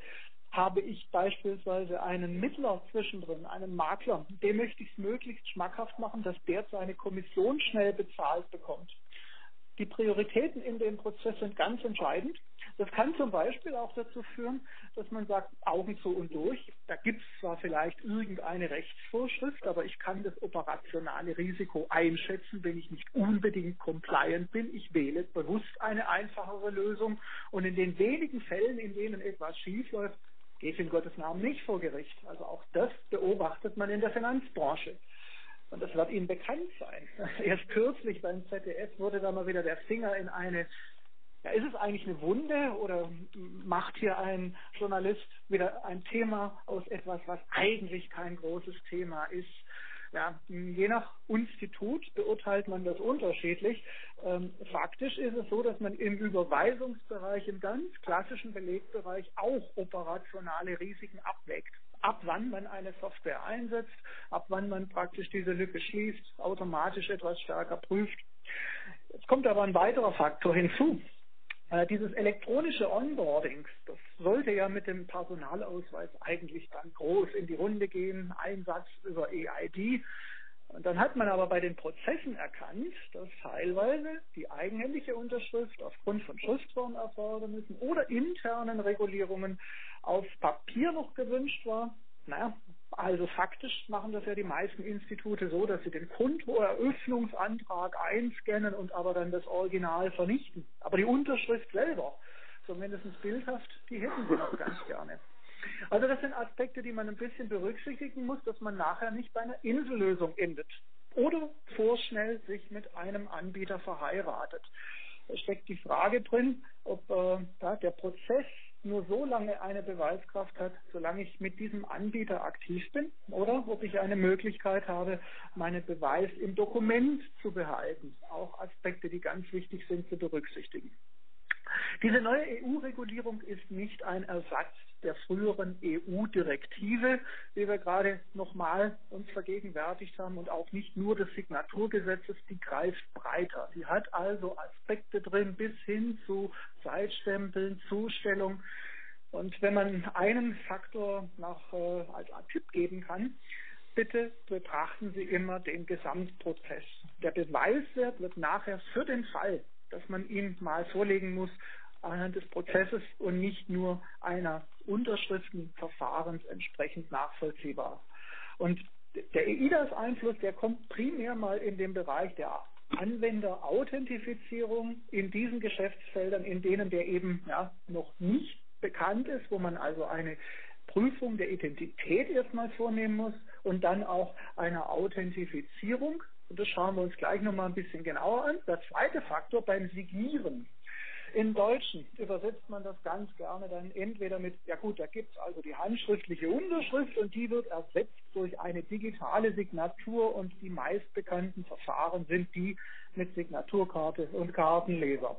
Habe ich beispielsweise einen Mittler zwischendrin, einen Makler, dem möchte ich es möglichst schmackhaft machen, dass der seine Kommission schnell bezahlt bekommt. Die Prioritäten in dem Prozess sind ganz entscheidend. Das kann zum Beispiel auch dazu führen, dass man sagt, Augen zu und durch. Da gibt es zwar vielleicht irgendeine Rechtsvorschrift, aber ich kann das operationale Risiko einschätzen, wenn ich nicht unbedingt compliant bin. Ich wähle bewusst eine einfachere Lösung. Und in den wenigen Fällen, in denen etwas schiefläuft, ich in Gottes Namen nicht vor Gericht. Also auch das beobachtet man in der Finanzbranche. Und das wird Ihnen bekannt sein. <laughs> Erst kürzlich beim ZDF wurde da mal wieder der Finger in eine, ja, ist es eigentlich eine Wunde oder macht hier ein Journalist wieder ein Thema aus etwas, was eigentlich kein großes Thema ist? Ja, je nach Institut beurteilt man das unterschiedlich. Ähm, faktisch ist es so, dass man im Überweisungsbereich, im ganz klassischen Belegbereich auch operationale Risiken abwägt ab wann man eine Software einsetzt, ab wann man praktisch diese Lücke schließt, automatisch etwas stärker prüft. Jetzt kommt aber ein weiterer Faktor hinzu. Äh, dieses elektronische Onboarding, das sollte ja mit dem Personalausweis eigentlich dann groß in die Runde gehen, Einsatz über EID. Und dann hat man aber bei den Prozessen erkannt, dass teilweise die eigenhändige Unterschrift aufgrund von Schriftformerfordernissen oder internen Regulierungen auf Papier noch gewünscht war. Naja, also faktisch machen das ja die meisten Institute so, dass sie den Kontoeröffnungsantrag einscannen und aber dann das Original vernichten. Aber die Unterschrift selber, zumindest bildhaft, die hätten sie noch ganz gerne. Also das sind Aspekte, die man ein bisschen berücksichtigen muss, dass man nachher nicht bei einer Insellösung endet oder vorschnell sich mit einem Anbieter verheiratet. Da steckt die Frage drin, ob äh, ja, der Prozess nur so lange eine Beweiskraft hat, solange ich mit diesem Anbieter aktiv bin, oder ob ich eine Möglichkeit habe, meinen Beweis im Dokument zu behalten. Auch Aspekte, die ganz wichtig sind zu berücksichtigen. Diese neue EU-Regulierung ist nicht ein Ersatz der früheren EU-Direktive, wie wir gerade nochmal uns vergegenwärtigt haben, und auch nicht nur des Signaturgesetzes, die greift breiter. Sie hat also Aspekte drin bis hin zu Zeitstempeln, Zustellung. Und wenn man einen Faktor nach, äh, als Tipp geben kann, bitte betrachten Sie immer den Gesamtprozess. Der Beweiswert wird nachher für den Fall, dass man ihn mal vorlegen muss, anhand des Prozesses und nicht nur einer Unterschriftenverfahrens entsprechend nachvollziehbar. Und der EIDAS-Einfluss, der kommt primär mal in dem Bereich der Anwenderauthentifizierung in diesen Geschäftsfeldern, in denen der eben ja, noch nicht bekannt ist, wo man also eine Prüfung der Identität erstmal vornehmen muss und dann auch eine Authentifizierung. Und das schauen wir uns gleich nochmal ein bisschen genauer an. Der zweite Faktor beim Signieren. Im Deutschen übersetzt man das ganz gerne dann entweder mit, ja gut, da gibt es also die handschriftliche Unterschrift und die wird ersetzt durch eine digitale Signatur und die meistbekannten Verfahren sind die mit Signaturkarte und Kartenleser.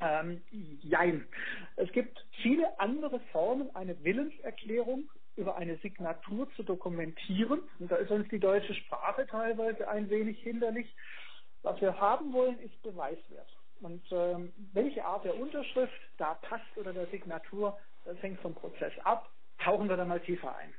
Ähm, jein. Es gibt viele andere Formen, eine Willenserklärung über eine Signatur zu dokumentieren. Und da ist uns die deutsche Sprache teilweise ein wenig hinderlich. Was wir haben wollen, ist Beweiswert. Und ähm, welche Art der Unterschrift da passt oder der Signatur, das hängt vom Prozess ab. Tauchen wir da mal tiefer ein.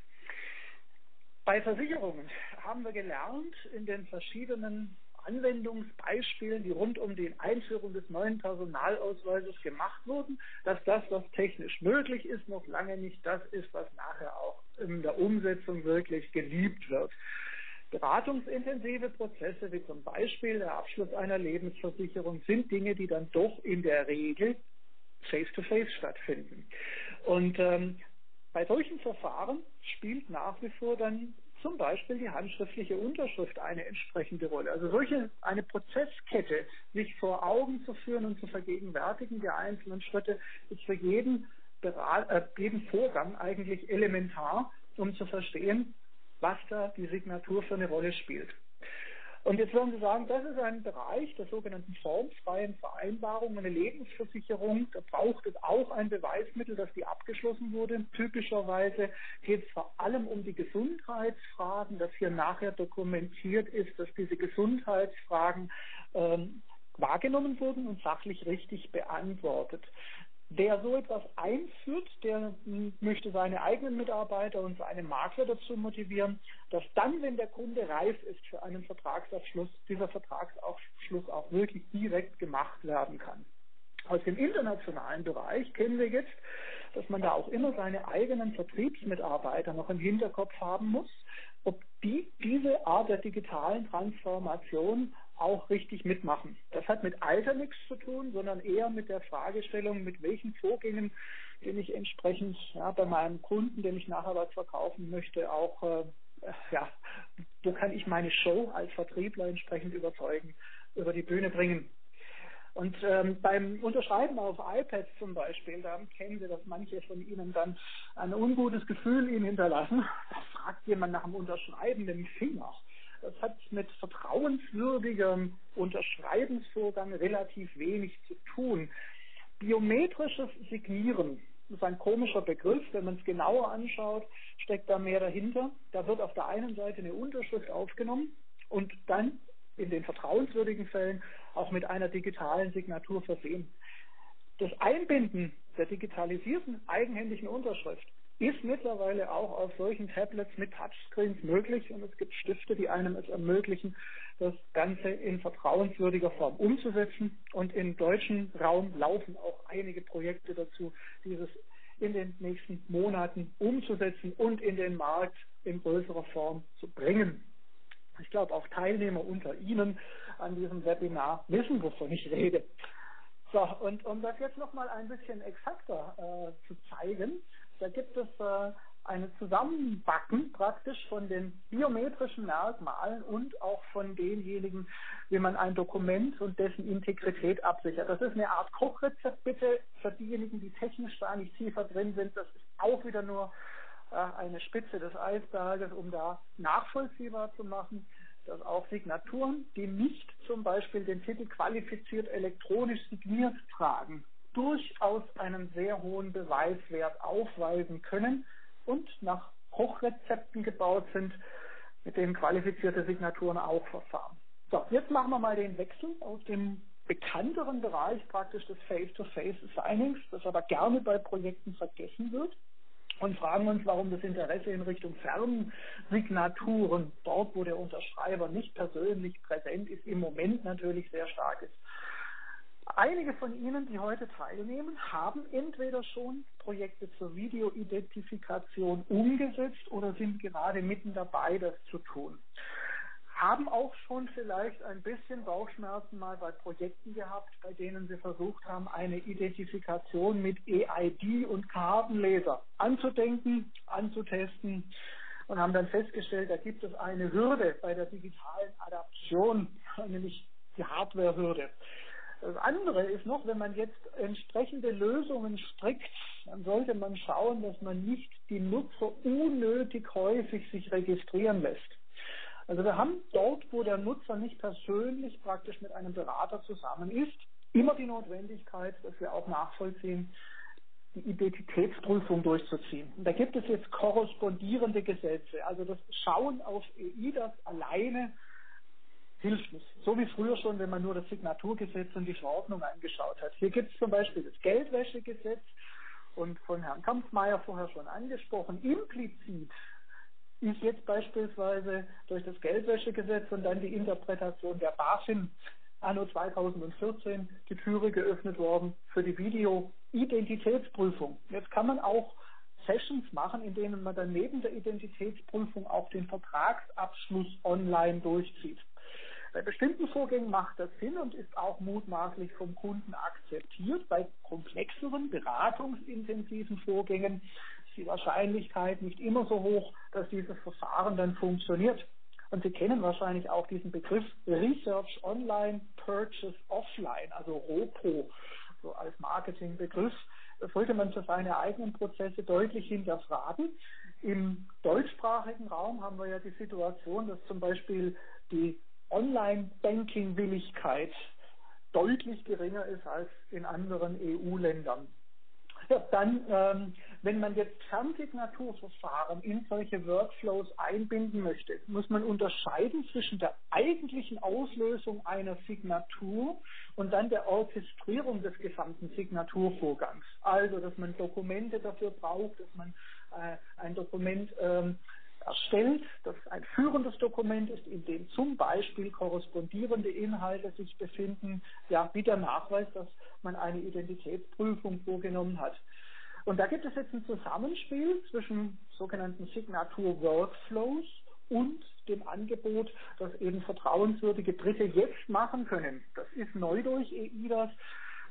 Bei Versicherungen haben wir gelernt in den verschiedenen Anwendungsbeispielen, die rund um die Einführung des neuen Personalausweises gemacht wurden, dass das, was technisch möglich ist, noch lange nicht das ist, was nachher auch in der Umsetzung wirklich geliebt wird. Beratungsintensive Prozesse, wie zum Beispiel der Abschluss einer Lebensversicherung, sind Dinge, die dann doch in der Regel face-to-face -face stattfinden. Und ähm, bei solchen Verfahren spielt nach wie vor dann zum Beispiel die handschriftliche Unterschrift eine entsprechende Rolle. Also solche eine Prozesskette sich vor Augen zu führen und zu vergegenwärtigen der einzelnen Schritte ist für jeden, äh, jeden Vorgang eigentlich elementar, um zu verstehen, was da die Signatur für eine Rolle spielt. Und jetzt würden Sie sagen, das ist ein Bereich der sogenannten formfreien Vereinbarung, eine Lebensversicherung. Da braucht es auch ein Beweismittel, dass die abgeschlossen wurde. Typischerweise geht es vor allem um die Gesundheitsfragen, dass hier nachher dokumentiert ist, dass diese Gesundheitsfragen ähm, wahrgenommen wurden und sachlich richtig beantwortet. Der so etwas einführt, der möchte seine eigenen Mitarbeiter und seine Makler dazu motivieren, dass dann, wenn der Kunde reif ist für einen Vertragsabschluss, dieser Vertragsabschluss auch wirklich direkt gemacht werden kann. Aus dem internationalen Bereich kennen wir jetzt, dass man da auch immer seine eigenen Vertriebsmitarbeiter noch im Hinterkopf haben muss, ob die diese Art der digitalen Transformation auch richtig mitmachen. Das hat mit Alter nichts zu tun, sondern eher mit der Fragestellung, mit welchen Vorgängen den ich entsprechend ja, bei meinem Kunden, dem ich nachher was verkaufen möchte, auch äh, ja, wo kann ich meine Show als Vertriebler entsprechend überzeugen, über die Bühne bringen. Und ähm, beim Unterschreiben auf iPads zum Beispiel, da kennen Sie, dass manche von Ihnen dann ein ungutes Gefühl Ihnen hinterlassen. Da fragt jemand nach dem Unterschreiben den Finger. Das hat mit vertrauenswürdigem Unterschreibensvorgang relativ wenig zu tun. Biometrisches Signieren ist ein komischer Begriff. Wenn man es genauer anschaut, steckt da mehr dahinter. Da wird auf der einen Seite eine Unterschrift aufgenommen und dann in den vertrauenswürdigen Fällen auch mit einer digitalen Signatur versehen. Das Einbinden der digitalisierten eigenhändigen Unterschrift ist mittlerweile auch auf solchen Tablets mit Touchscreens möglich und es gibt Stifte, die einem es ermöglichen, das Ganze in vertrauenswürdiger Form umzusetzen. Und im deutschen Raum laufen auch einige Projekte dazu, dieses in den nächsten Monaten umzusetzen und in den Markt in größerer Form zu bringen. Ich glaube, auch Teilnehmer unter Ihnen an diesem Webinar wissen, wovon ich rede. So, und um das jetzt nochmal ein bisschen exakter äh, zu zeigen, da gibt es äh, eine Zusammenbacken praktisch von den biometrischen Merkmalen und auch von denjenigen, wie man ein Dokument und dessen Integrität absichert. Das ist eine Art Kochrezept bitte für diejenigen, die technisch da nicht tiefer drin sind. Das ist auch wieder nur äh, eine Spitze des Eisberges, um da nachvollziehbar zu machen, dass auch Signaturen, die nicht zum Beispiel den Titel qualifiziert elektronisch signiert tragen, durchaus einen sehr hohen Beweiswert aufweisen können und nach Hochrezepten gebaut sind, mit denen qualifizierte Signaturen auch verfahren. So, jetzt machen wir mal den Wechsel aus dem bekannteren Bereich praktisch des Face-to-Face-Signings, das aber gerne bei Projekten vergessen wird, und fragen uns, warum das Interesse in Richtung Fernsignaturen, dort wo der Unterschreiber nicht persönlich präsent ist, im Moment natürlich sehr stark ist. Einige von Ihnen, die heute teilnehmen, haben entweder schon Projekte zur Videoidentifikation umgesetzt oder sind gerade mitten dabei, das zu tun haben auch schon vielleicht ein bisschen Bauchschmerzen mal bei Projekten gehabt, bei denen sie versucht haben, eine Identifikation mit EID und Kartenleser anzudenken, anzutesten und haben dann festgestellt, da gibt es eine Hürde bei der digitalen Adaption, <laughs> nämlich die Hardwarehürde. Das andere ist noch, wenn man jetzt entsprechende Lösungen strickt, dann sollte man schauen, dass man nicht die Nutzer unnötig häufig sich registrieren lässt. Also wir haben dort, wo der Nutzer nicht persönlich praktisch mit einem Berater zusammen ist, immer die Notwendigkeit, dass wir auch nachvollziehen, die Identitätsprüfung durchzuziehen. Und da gibt es jetzt korrespondierende Gesetze. Also das Schauen auf EIDAS alleine hilft nicht. So wie früher schon, wenn man nur das Signaturgesetz und die Verordnung angeschaut hat. Hier gibt es zum Beispiel das Geldwäschegesetz und von Herrn Kampfmeier vorher schon angesprochen. Implizit ist jetzt beispielsweise durch das Geldwäschegesetz und dann die Interpretation der BaFin anno 2014 die Türe geöffnet worden für die Video-Identitätsprüfung. Jetzt kann man auch Sessions machen, in denen man dann neben der Identitätsprüfung auch den Vertragsabschluss online durchzieht. Bei bestimmten Vorgängen macht das Sinn und ist auch mutmaßlich vom Kunden akzeptiert. Bei komplexeren, beratungsintensiven Vorgängen die Wahrscheinlichkeit nicht immer so hoch, dass dieses Verfahren dann funktioniert. Und Sie kennen wahrscheinlich auch diesen Begriff Research Online, Purchase Offline, also ROPO, so als Marketingbegriff. Das sollte man für seine eigenen Prozesse deutlich hinterfragen. Im deutschsprachigen Raum haben wir ja die Situation, dass zum Beispiel die Online-Banking-Willigkeit deutlich geringer ist als in anderen EU-Ländern. Ja, dann, ähm, wenn man jetzt Fernsignaturverfahren in solche Workflows einbinden möchte, muss man unterscheiden zwischen der eigentlichen Auslösung einer Signatur und dann der Orchestrierung des gesamten Signaturvorgangs. Also, dass man Dokumente dafür braucht, dass man äh, ein Dokument ähm, erstellt, das ein führendes Dokument ist, in dem zum Beispiel korrespondierende Inhalte sich befinden, ja, wie der Nachweis, dass man eine Identitätsprüfung vorgenommen hat. Und da gibt es jetzt ein Zusammenspiel zwischen sogenannten Signatur-Workflows und dem Angebot, das eben vertrauenswürdige Dritte jetzt machen können. Das ist neu durch EIDAS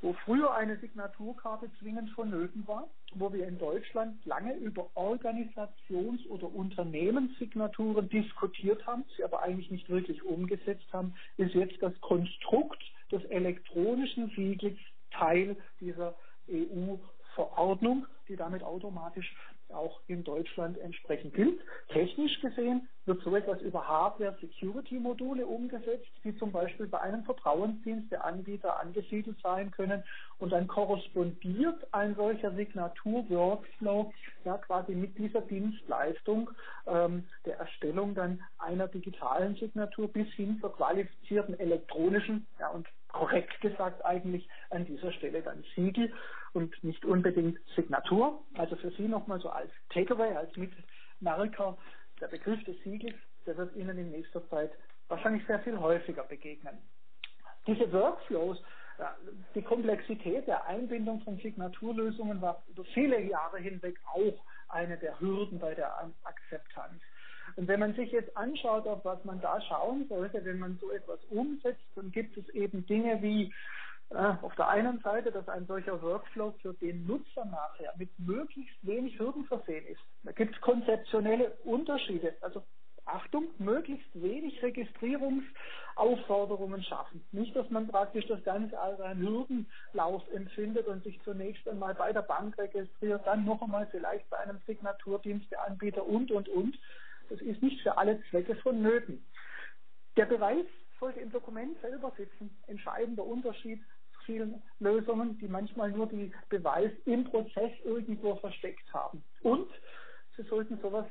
wo früher eine Signaturkarte zwingend vonnöten war, wo wir in Deutschland lange über Organisations- oder Unternehmenssignaturen diskutiert haben, sie aber eigentlich nicht wirklich umgesetzt haben, ist jetzt das Konstrukt des elektronischen Siegels Teil dieser EU-Verordnung, die damit automatisch auch in Deutschland entsprechend gilt. Technisch gesehen wird so etwas über Hardware-Security-Module umgesetzt, die zum Beispiel bei einem Vertrauensdienst der Anbieter angesiedelt sein können. Und dann korrespondiert ein solcher Signatur-Workflow ja quasi mit dieser Dienstleistung ähm, der Erstellung dann einer digitalen Signatur bis hin zur qualifizierten elektronischen ja, und korrekt gesagt eigentlich an dieser Stelle dann Siegel und nicht unbedingt Signatur. Also für Sie nochmal so als Takeaway, als Mitmerker, der Begriff des Siegels, der wird Ihnen in nächster Zeit wahrscheinlich sehr viel häufiger begegnen. Diese Workflows, die Komplexität der Einbindung von Signaturlösungen war über viele Jahre hinweg auch eine der Hürden bei der Akzeptanz. Und wenn man sich jetzt anschaut, auf was man da schauen sollte, wenn man so etwas umsetzt, dann gibt es eben Dinge wie äh, auf der einen Seite, dass ein solcher Workflow für den Nutzer nachher mit möglichst wenig Hürden versehen ist. Da gibt es konzeptionelle Unterschiede. Also Achtung, möglichst wenig Registrierungsaufforderungen schaffen. Nicht, dass man praktisch das Ganze als einen Hürdenlauf empfindet und sich zunächst einmal bei der Bank registriert, dann noch einmal vielleicht bei einem Signaturdiensteanbieter und, und, und. Das ist nicht für alle Zwecke vonnöten. Der Beweis sollte im Dokument selber sitzen. Entscheidender Unterschied vielen Lösungen, die manchmal nur die Beweis im Prozess irgendwo versteckt haben. Und Sie sollten sowas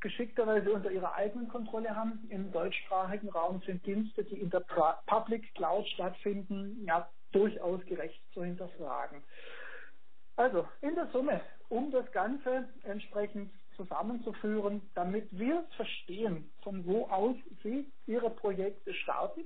geschickterweise unter ihrer eigenen Kontrolle haben. Im deutschsprachigen Raum sind Dienste, die in der Public Cloud stattfinden, ja durchaus gerecht zu hinterfragen. Also in der Summe, um das Ganze entsprechend zusammenzuführen, damit wir verstehen, von wo aus Sie Ihre Projekte starten,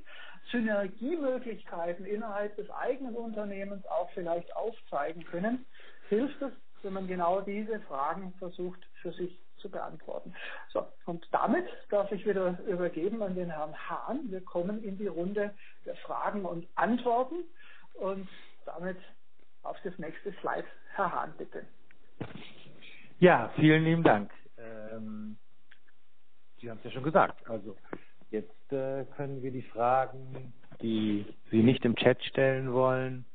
Synergiemöglichkeiten innerhalb des eigenen Unternehmens auch vielleicht aufzeigen können, hilft es, wenn man genau diese Fragen versucht für sich zu beantworten. So, und damit darf ich wieder übergeben an den Herrn Hahn. Wir kommen in die Runde der Fragen und Antworten und damit auf das nächste Slide. Herr Hahn, bitte. Ja, vielen lieben Dank. Ähm, Sie haben es ja schon gesagt. Also jetzt äh, können wir die Fragen, die Sie nicht im Chat stellen wollen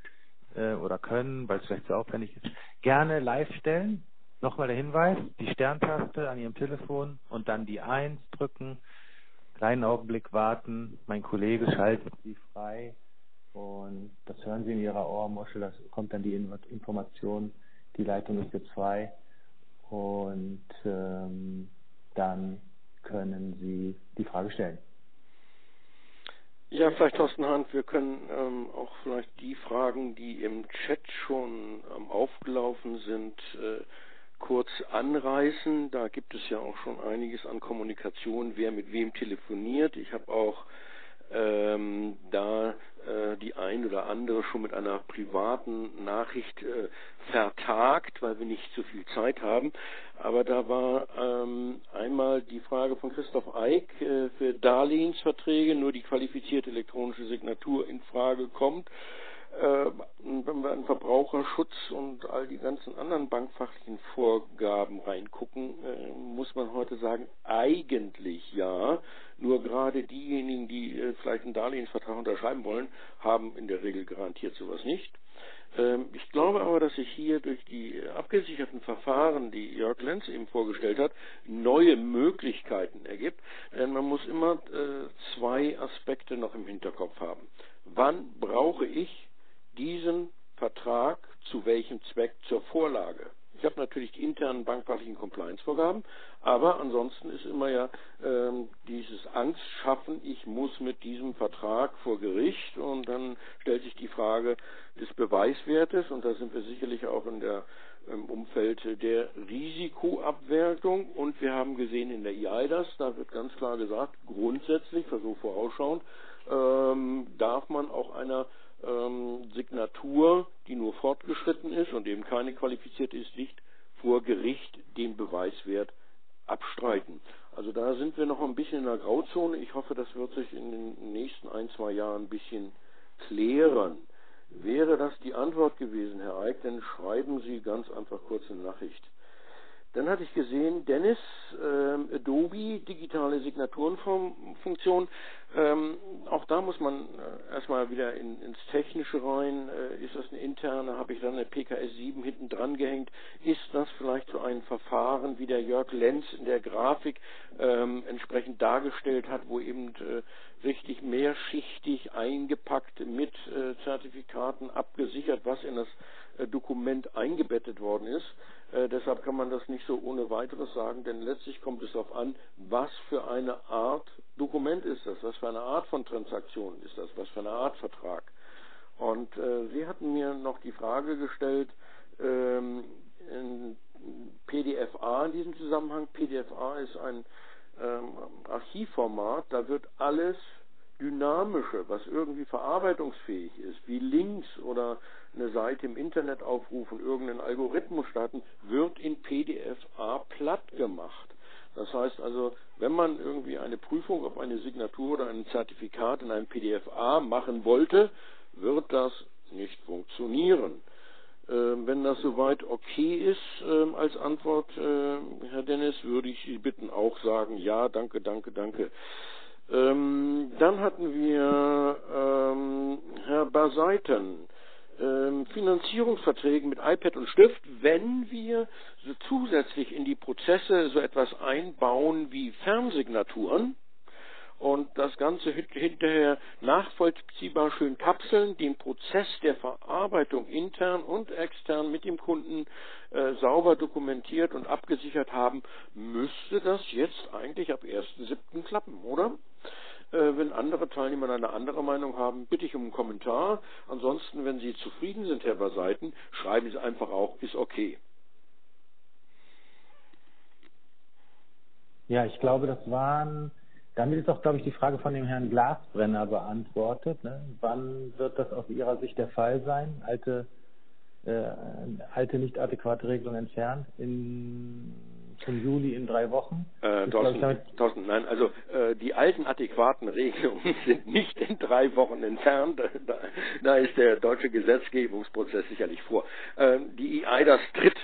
äh, oder können, weil es vielleicht zu aufwendig ist, gerne live stellen. Nochmal der Hinweis, die Sterntaste an Ihrem Telefon und dann die 1 drücken, kleinen Augenblick warten, mein Kollege schaltet Sie frei und das hören Sie in Ihrer Ohrmuschel, das kommt dann die Information, die Leitung ist jetzt frei und ähm, dann können Sie die Frage stellen. Ja, vielleicht Thorsten Hand, wir können ähm, auch vielleicht die Fragen, die im Chat schon ähm, aufgelaufen sind, äh, kurz anreißen. Da gibt es ja auch schon einiges an Kommunikation, wer mit wem telefoniert. Ich habe auch ähm, da äh, die ein oder andere schon mit einer privaten Nachricht äh, vertagt, weil wir nicht so viel Zeit haben. Aber da war ähm, einmal die Frage von Christoph Eick äh, für Darlehensverträge, nur die qualifizierte elektronische Signatur in Frage kommt. Äh, wenn wir an Verbraucherschutz und all die ganzen anderen bankfachlichen Vorgaben reingucken, äh, muss man heute sagen, eigentlich ja. Nur gerade diejenigen, die äh, vielleicht einen Darlehensvertrag unterschreiben wollen, haben in der Regel garantiert sowas nicht. Ähm, ich glaube aber, dass sich hier durch die abgesicherten Verfahren, die Jörg Lenz eben vorgestellt hat, neue Möglichkeiten ergibt. Denn man muss immer zwei Aspekte noch im Hinterkopf haben. Wann brauche ich diesen Vertrag zu welchem Zweck zur Vorlage. Ich habe natürlich die internen bankrechtlichen Compliance-Vorgaben, aber ansonsten ist immer ja ähm, dieses Angst schaffen, ich muss mit diesem Vertrag vor Gericht und dann stellt sich die Frage des Beweiswertes und da sind wir sicherlich auch in der im Umfeld der Risikoabwertung und wir haben gesehen in der EIDAS, da wird ganz klar gesagt, grundsätzlich, versuch vorausschauend, ähm, darf man auch einer ähm, Signatur, die nur fortgeschritten ist und eben keine qualifizierte ist, nicht vor Gericht den Beweiswert abstreiten. Also da sind wir noch ein bisschen in der Grauzone. Ich hoffe, das wird sich in den nächsten ein, zwei Jahren ein bisschen klären. Wäre das die Antwort gewesen, Herr Eick, dann schreiben Sie ganz einfach kurz eine Nachricht. Dann hatte ich gesehen, Dennis, ähm, Adobe, digitale Signaturenfunktion. Ähm, auch da muss man äh, erstmal wieder in, ins Technische rein. Äh, ist das eine interne? Habe ich dann eine PKS 7 hinten dran gehängt? Ist das vielleicht so ein Verfahren, wie der Jörg Lenz in der Grafik ähm, entsprechend dargestellt hat, wo eben äh, richtig mehrschichtig eingepackt mit äh, Zertifikaten abgesichert, was in das Dokument eingebettet worden ist? Äh, deshalb kann man das nicht so ohne weiteres sagen, denn letztlich kommt es darauf an, was für eine Art Dokument ist das, was für eine Art von Transaktion ist das, was für eine Art Vertrag. Und äh, Sie hatten mir noch die Frage gestellt, ähm, PDFA in diesem Zusammenhang. PDFA ist ein ähm, Archivformat, da wird alles Dynamische, was irgendwie verarbeitungsfähig ist, wie Links oder eine Seite im Internet aufrufen, irgendeinen Algorithmus starten, wird in PDF-A platt gemacht. Das heißt also, wenn man irgendwie eine Prüfung auf eine Signatur oder ein Zertifikat in einem PDF-A machen wollte, wird das nicht funktionieren. Ähm, wenn das soweit okay ist ähm, als Antwort, äh, Herr Dennis, würde ich Sie bitten auch sagen, ja, danke, danke, danke. Ähm, dann hatten wir ähm, Herr Baseiten ähm, Finanzierungsverträgen mit iPad und Stift, wenn wir so zusätzlich in die Prozesse so etwas einbauen wie Fernsignaturen und das Ganze hinterher nachvollziehbar schön kapseln, den Prozess der Verarbeitung intern und extern mit dem Kunden äh, sauber dokumentiert und abgesichert haben, müsste das jetzt eigentlich ab 1.7. klappen, oder? Äh, wenn andere Teilnehmer eine andere Meinung haben, bitte ich um einen Kommentar. Ansonsten, wenn Sie zufrieden sind, Herr Baseiten, schreiben Sie einfach auch, ist okay. Ja, ich glaube, das waren, damit ist auch, glaube ich, die Frage von dem Herrn Glasbrenner beantwortet. Ne? Wann wird das aus Ihrer Sicht der Fall sein? Alte, äh, alte nicht adäquate Regelung entfernt in zum Juli in drei Wochen? Äh, Thorsten, Thorsten, nein, also äh, die alten adäquaten Regelungen <laughs> sind nicht in drei Wochen entfernt. Da, da ist der deutsche Gesetzgebungsprozess sicherlich vor. Äh, die EIDAS tritt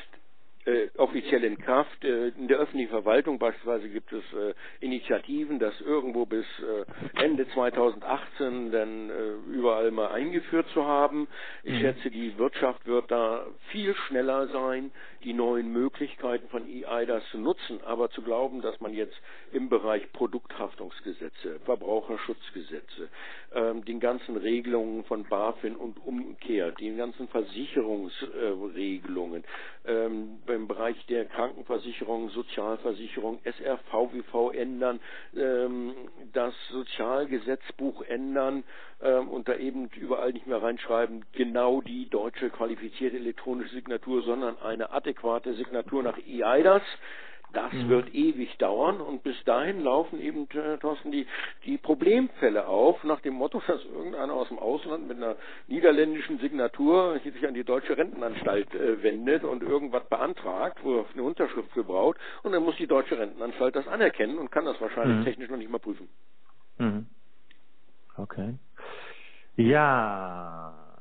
äh, offiziell in Kraft. Äh, in der öffentlichen Verwaltung beispielsweise gibt es äh, Initiativen, das irgendwo bis äh, Ende 2018 dann überall mal eingeführt zu haben. Ich mhm. schätze, die Wirtschaft wird da viel schneller sein, die neuen Möglichkeiten von EIDAS zu nutzen. Aber zu glauben, dass man jetzt im Bereich Produkthaftungsgesetze, Verbraucherschutzgesetze, ähm, den ganzen Regelungen von BaFin und umgekehrt, den ganzen Versicherungsregelungen, ähm, im Bereich der Krankenversicherung, Sozialversicherung, SRVWV ändern, ähm, das Sozialgesetzbuch ändern ähm, und da eben überall nicht mehr reinschreiben, genau die deutsche qualifizierte elektronische Signatur, sondern eine adäquate Signatur nach EIDAS. Das mhm. wird ewig dauern und bis dahin laufen eben, äh, Thorsten, die, die Problemfälle auf, nach dem Motto, dass irgendeiner aus dem Ausland mit einer niederländischen Signatur sich an die deutsche Rentenanstalt äh, wendet und irgendwas beantragt, wo er eine Unterschrift für braucht und dann muss die deutsche Rentenanstalt das anerkennen und kann das wahrscheinlich mhm. technisch noch nicht mal prüfen. Mhm. Okay. Ja,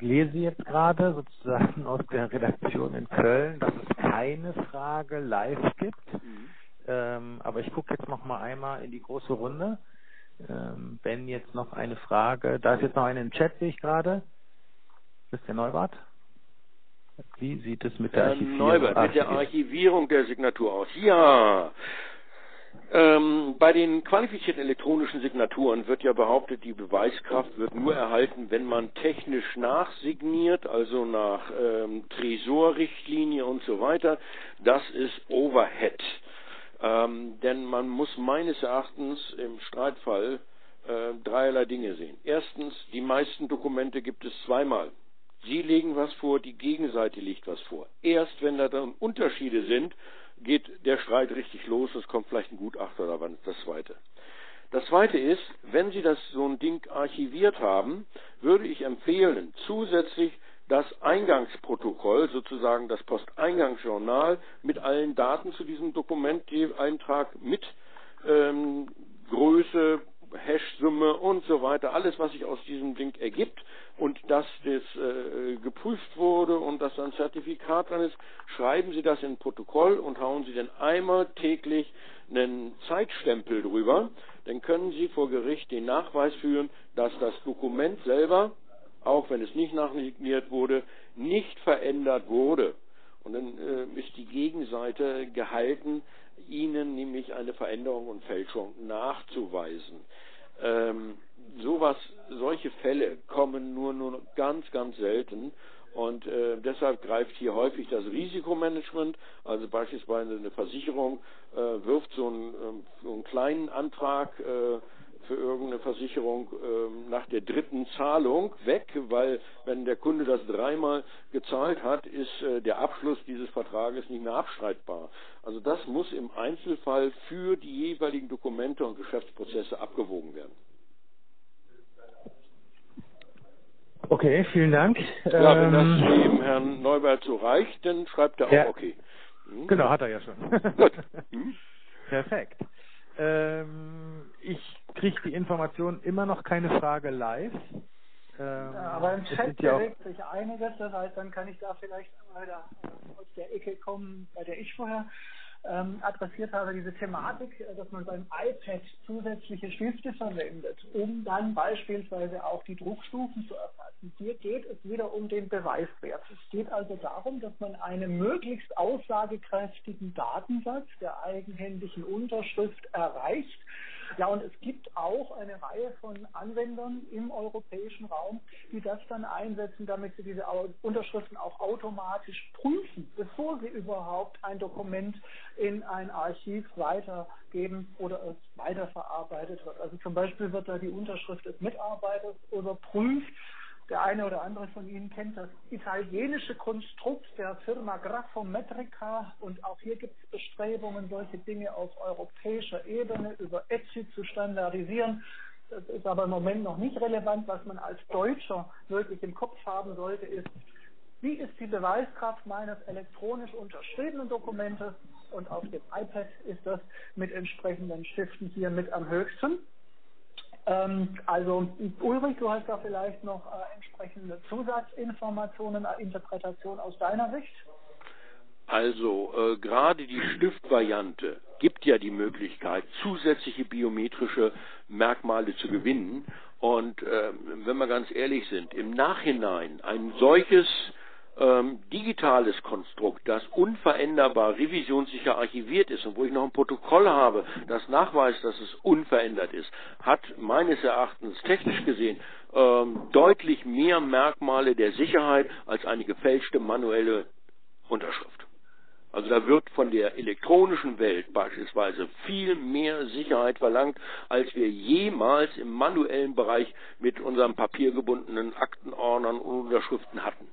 lese jetzt gerade sozusagen <laughs> aus der Redaktion in Köln, dass es keine Frage live gibt. Mhm. Ähm, aber ich gucke jetzt noch mal einmal in die große Runde. Ähm, wenn jetzt noch eine Frage, da ist jetzt noch eine im Chat, sehe ich gerade. Ist der Neubart? Wie sieht es mit der Archivierung, Neubert, mit der Archivierung der Signatur aus? Ja, Ähm, bei den qualifizierten elektronischen Signaturen wird ja behauptet, die Beweiskraft wird nur erhalten, wenn man technisch nachsigniert, also nach ähm, Tresorrichtlinie und so weiter. Das ist Overhead. Ähm, denn man muss meines Erachtens im Streitfall äh, dreierlei Dinge sehen. Erstens, die meisten Dokumente gibt es zweimal. Sie legen was vor, die Gegenseite legt was vor. Erst wenn da dann Unterschiede sind, geht der Streit richtig los, es kommt vielleicht ein Gutachter oder was, das zweite. Das zweite ist, wenn Sie das so ein Ding archiviert haben, würde ich empfehlen, zusätzlich das Eingangsprotokoll, sozusagen das Posteingangsjournal mit allen Daten zu diesem Dokumenteintrag mit ähm, Größe, Hash-Summe und so weiter, alles, was sich aus diesem Ding ergibt und dass das äh, geprüft wurde und dass ein Zertifikat dran ist, schreiben Sie das in ein Protokoll und hauen Sie dann einmal täglich einen Zeitstempel drüber. Dann können Sie vor Gericht den Nachweis führen, dass das Dokument selber, auch wenn es nicht nachsigniert wurde, nicht verändert wurde. Und dann äh, ist die Gegenseite gehalten, Ihnen nämlich eine Veränderung und Fälschung nachzuweisen. Ähm, sowas, solche Fälle kommen nur, nur ganz, ganz selten. Und äh, deshalb greift hier häufig das Risikomanagement. Also beispielsweise eine Versicherung äh, wirft so einen, äh, so einen kleinen Antrag äh, für irgendeine Versicherung ähm, nach der dritten Zahlung weg, weil wenn der Kunde das dreimal gezahlt hat, ist äh, der Abschluss dieses Vertrages nicht mehr abstreitbar. Also das muss im Einzelfall für die jeweiligen Dokumente und Geschäftsprozesse abgewogen werden. Okay, vielen Dank. Ja, wenn das ähm, dem Herrn Neubert so reicht, dann schreibt er ja. auch okay. Hm? Genau, hat er ja schon. Gut. Hm? <laughs> Perfekt. Ähm, ich kriege die Information immer noch keine Frage live. Ähm, aber im Chat bewegt sich einiges, das heißt, dann kann ich da vielleicht mal da aus der Ecke kommen, bei der ich vorher ähm, adressiert habe, diese Thematik, äh, dass man beim iPad zusätzliche Stifte verwendet, um dann beispielsweise auch die Druckstufen zu erfassen. Hier geht es wieder um den Beweiswert. Es geht also darum, dass man einen möglichst aussagekräftigen Datensatz der eigenhändigen Unterschrift erreicht ja, und es gibt auch eine Reihe von Anwendern im europäischen Raum, die das dann einsetzen, damit sie diese Unterschriften auch automatisch prüfen, bevor sie überhaupt ein Dokument in ein Archiv weitergeben oder es weiterverarbeitet wird. Also zum Beispiel wird da die Unterschrift des Mitarbeiters überprüft der eine oder andere von Ihnen kennt das italienische Konstrukt der Firma Graphometrica und auch hier gibt es Bestrebungen, solche Dinge auf europäischer Ebene über ETSI zu standardisieren. Das ist aber im Moment noch nicht relevant. Was man als Deutscher wirklich im Kopf haben sollte, ist, wie ist die Beweiskraft meines elektronisch unterschriebenen Dokumentes und auf dem iPad ist das mit entsprechenden Stiften hier mit am höchsten. Ähm, also Ulrich, du hast da vielleicht noch äh, entsprechende Zusatzinformationen, äh, Interpretation aus deiner Sicht? Also äh, gerade die Stiftvariante gibt ja die Möglichkeit, zusätzliche biometrische Merkmale zu gewinnen. Und äh, wenn wir ganz ehrlich sind, im Nachhinein ein solches ähm, digitales Konstrukt, das unveränderbar revisionssicher archiviert ist und wo ich noch ein Protokoll habe, das nachweist, dass es unverändert ist, hat meines Erachtens technisch gesehen ähm, deutlich mehr Merkmale der Sicherheit als eine gefälschte manuelle Unterschrift. Also da wird von der elektronischen Welt beispielsweise viel mehr Sicherheit verlangt, als wir jemals im manuellen Bereich mit unseren papiergebundenen Aktenordnern und Unterschriften hatten.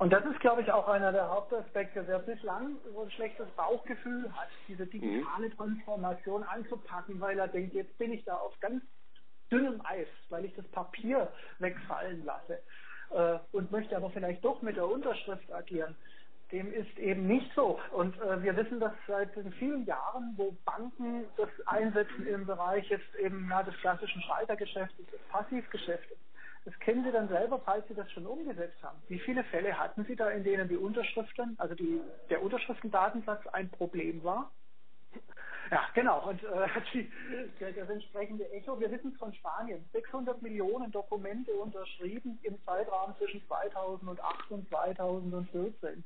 Und das ist, glaube ich, auch einer der Hauptaspekte, wer bislang so ein schlechtes Bauchgefühl hat, diese digitale mhm. Transformation anzupacken, weil er denkt, jetzt bin ich da auf ganz dünnem Eis, weil ich das Papier wegfallen lasse äh, und möchte aber vielleicht doch mit der Unterschrift agieren. Dem ist eben nicht so. Und äh, wir wissen das seit vielen Jahren, wo Banken das einsetzen im Bereich jetzt eben na, des klassischen Schaltergeschäfts, des Passivgeschäfts. Das kennen Sie dann selber, falls Sie das schon umgesetzt haben. Wie viele Fälle hatten Sie da, in denen die Unterschriften, also die, der Unterschriftendatensatz ein Problem war? Ja, genau. Und äh, <laughs> die, das entsprechende Echo, wir wissen es von Spanien, 600 Millionen Dokumente unterschrieben im Zeitraum zwischen 2008 und 2014.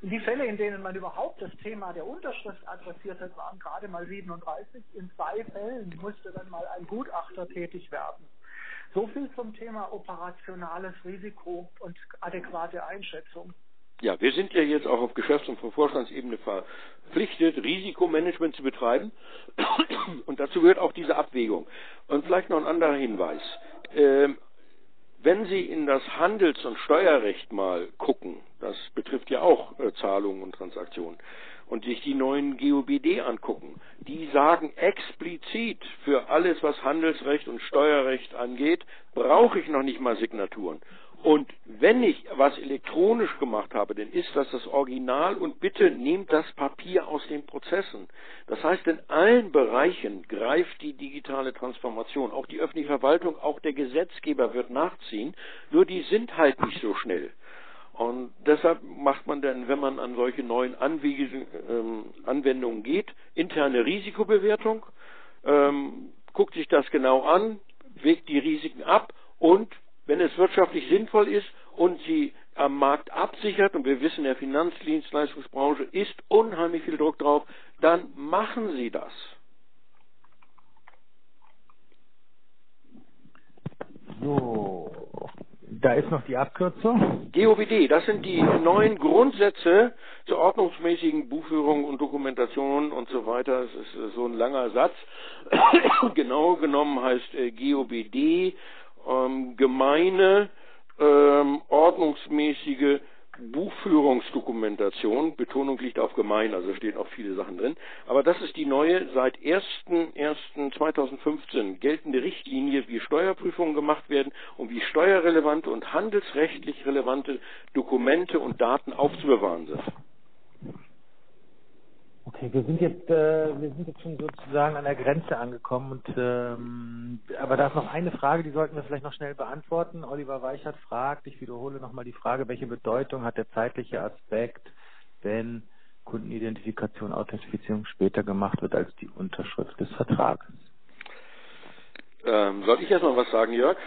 Und die Fälle, in denen man überhaupt das Thema der Unterschrift adressiert hat, waren gerade mal 37. In zwei Fällen musste dann mal ein Gutachter tätig werden. So viel zum Thema operationales Risiko und adäquate Einschätzung. Ja, wir sind ja jetzt auch auf Geschäfts- und Vorstandsebene verpflichtet, Risikomanagement zu betreiben. Und dazu gehört auch diese Abwägung. Und vielleicht noch ein anderer Hinweis. Ähm, wenn Sie in das Handels- und Steuerrecht mal gucken, das betrifft ja auch äh, Zahlungen und Transaktionen, und sich die neuen GOBD angucken, die sagen explizit für alles, was Handelsrecht und Steuerrecht angeht, brauche ich noch nicht mal Signaturen. Und wenn ich was elektronisch gemacht habe, dann ist das das Original und bitte nehmt das Papier aus den Prozessen. Das heißt, in allen Bereichen greift die digitale Transformation. Auch die öffentliche Verwaltung, auch der Gesetzgeber wird nachziehen, nur die sind halt nicht so schnell. Und deshalb macht man dann, wenn man an solche neuen ähm, Anwendungen geht, interne Risikobewertung, ähm, guckt sich das genau an, wägt die Risiken ab und wenn es wirtschaftlich sinnvoll ist und sie am Markt absichert, und wir wissen, der Finanzdienstleistungsbranche ist unheimlich viel Druck drauf, dann machen Sie das. So, da ist noch die Abkürzung. GOBD, das sind die neuen Grundsätze zur ordnungsmäßigen Buchführung und Dokumentation und so weiter. Das ist so ein langer Satz. <coughs> genau genommen heißt äh, GOBD ähm, gemeine, ähm, ordnungsmäßige Buchführungsdokumentation, Betonung liegt auf gemein, also stehen auch viele Sachen drin. Aber das ist die neue, seit 1.1.2015 geltende Richtlinie, wie Steuerprüfungen gemacht werden und wie steuerrelevante und handelsrechtlich relevante Dokumente und Daten aufzubewahren sind. Okay, wir sind jetzt, äh, wir sind jetzt schon sozusagen an der Grenze angekommen und ähm, aber da ist noch eine Frage, die sollten wir vielleicht noch schnell beantworten. Oliver Weichert fragt, ich wiederhole nochmal die Frage, welche Bedeutung hat der zeitliche Aspekt, wenn Kundenidentifikation, Authentifizierung später gemacht wird als die Unterschrift des Vertrages? Ähm, soll ich erst mal was sagen, Jörg?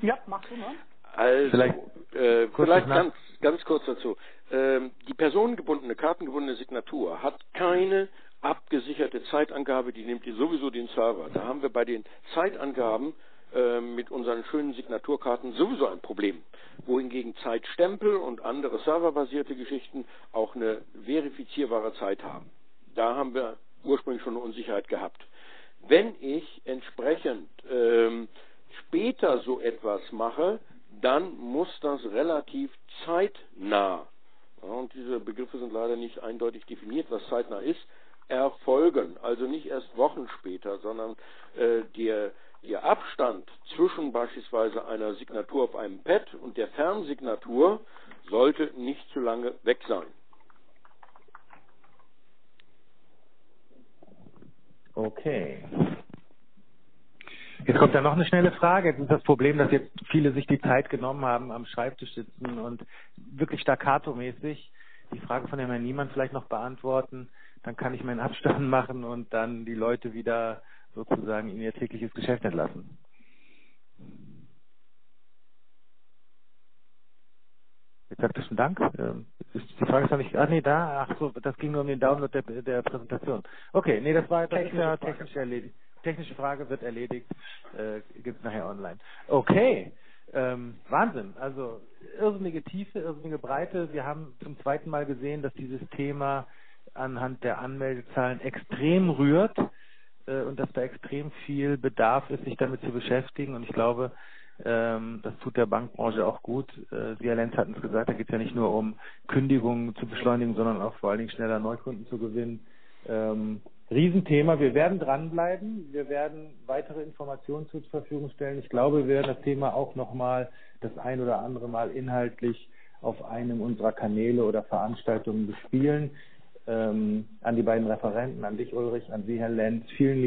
Ja, machst du mal. Also, Vielleicht, äh, vielleicht ganz, ganz kurz dazu. Ähm, die personengebundene, kartengebundene Signatur hat keine abgesicherte Zeitangabe, die nimmt ihr sowieso den Server. Da haben wir bei den Zeitangaben äh, mit unseren schönen Signaturkarten sowieso ein Problem. Wohingegen Zeitstempel und andere serverbasierte Geschichten auch eine verifizierbare Zeit haben. Da haben wir ursprünglich schon eine Unsicherheit gehabt. Wenn ich entsprechend ähm, später so etwas mache, dann muss das relativ zeitnah, und diese Begriffe sind leider nicht eindeutig definiert, was zeitnah ist, erfolgen. Also nicht erst Wochen später, sondern äh, der, der Abstand zwischen beispielsweise einer Signatur auf einem Pad und der Fernsignatur sollte nicht zu lange weg sein. Okay. Jetzt kommt da noch eine schnelle Frage. Jetzt ist das Problem, dass jetzt viele sich die Zeit genommen haben, am Schreibtisch sitzen und wirklich staccato-mäßig die Frage von Herrn Niemann vielleicht noch beantworten. Dann kann ich meinen Abstand <laughs> machen und dann die Leute wieder sozusagen in ihr tägliches Geschäft entlassen. Jetzt sagt er schon Dank. Ähm, die Frage ist noch nicht, ach nee, da, ach so, das ging nur um den Download der, der Präsentation. Okay, nee, das war das ist ja technisch erledigt. Technische Frage wird erledigt, äh, gibt's nachher online. Okay, ähm, Wahnsinn. Also irrsinnige Tiefe, irrsinnige Breite. Wir haben zum zweiten Mal gesehen, dass dieses Thema anhand der Anmeldezahlen extrem rührt äh, und dass da extrem viel Bedarf ist, sich damit zu beschäftigen. Und ich glaube, ähm, das tut der Bankbranche auch gut. Äh, Sie, Herr Lenz, hatten es gesagt, da geht es ja nicht nur um Kündigungen zu beschleunigen, sondern auch vor allen Dingen schneller Neukunden zu gewinnen. Ähm, Riesenthema. Wir werden dranbleiben. Wir werden weitere Informationen zur Verfügung stellen. Ich glaube, wir werden das Thema auch nochmal das ein oder andere Mal inhaltlich auf einem unserer Kanäle oder Veranstaltungen bespielen. Ähm, an die beiden Referenten, an dich Ulrich, an Sie Herr Lenz. Vielen lieben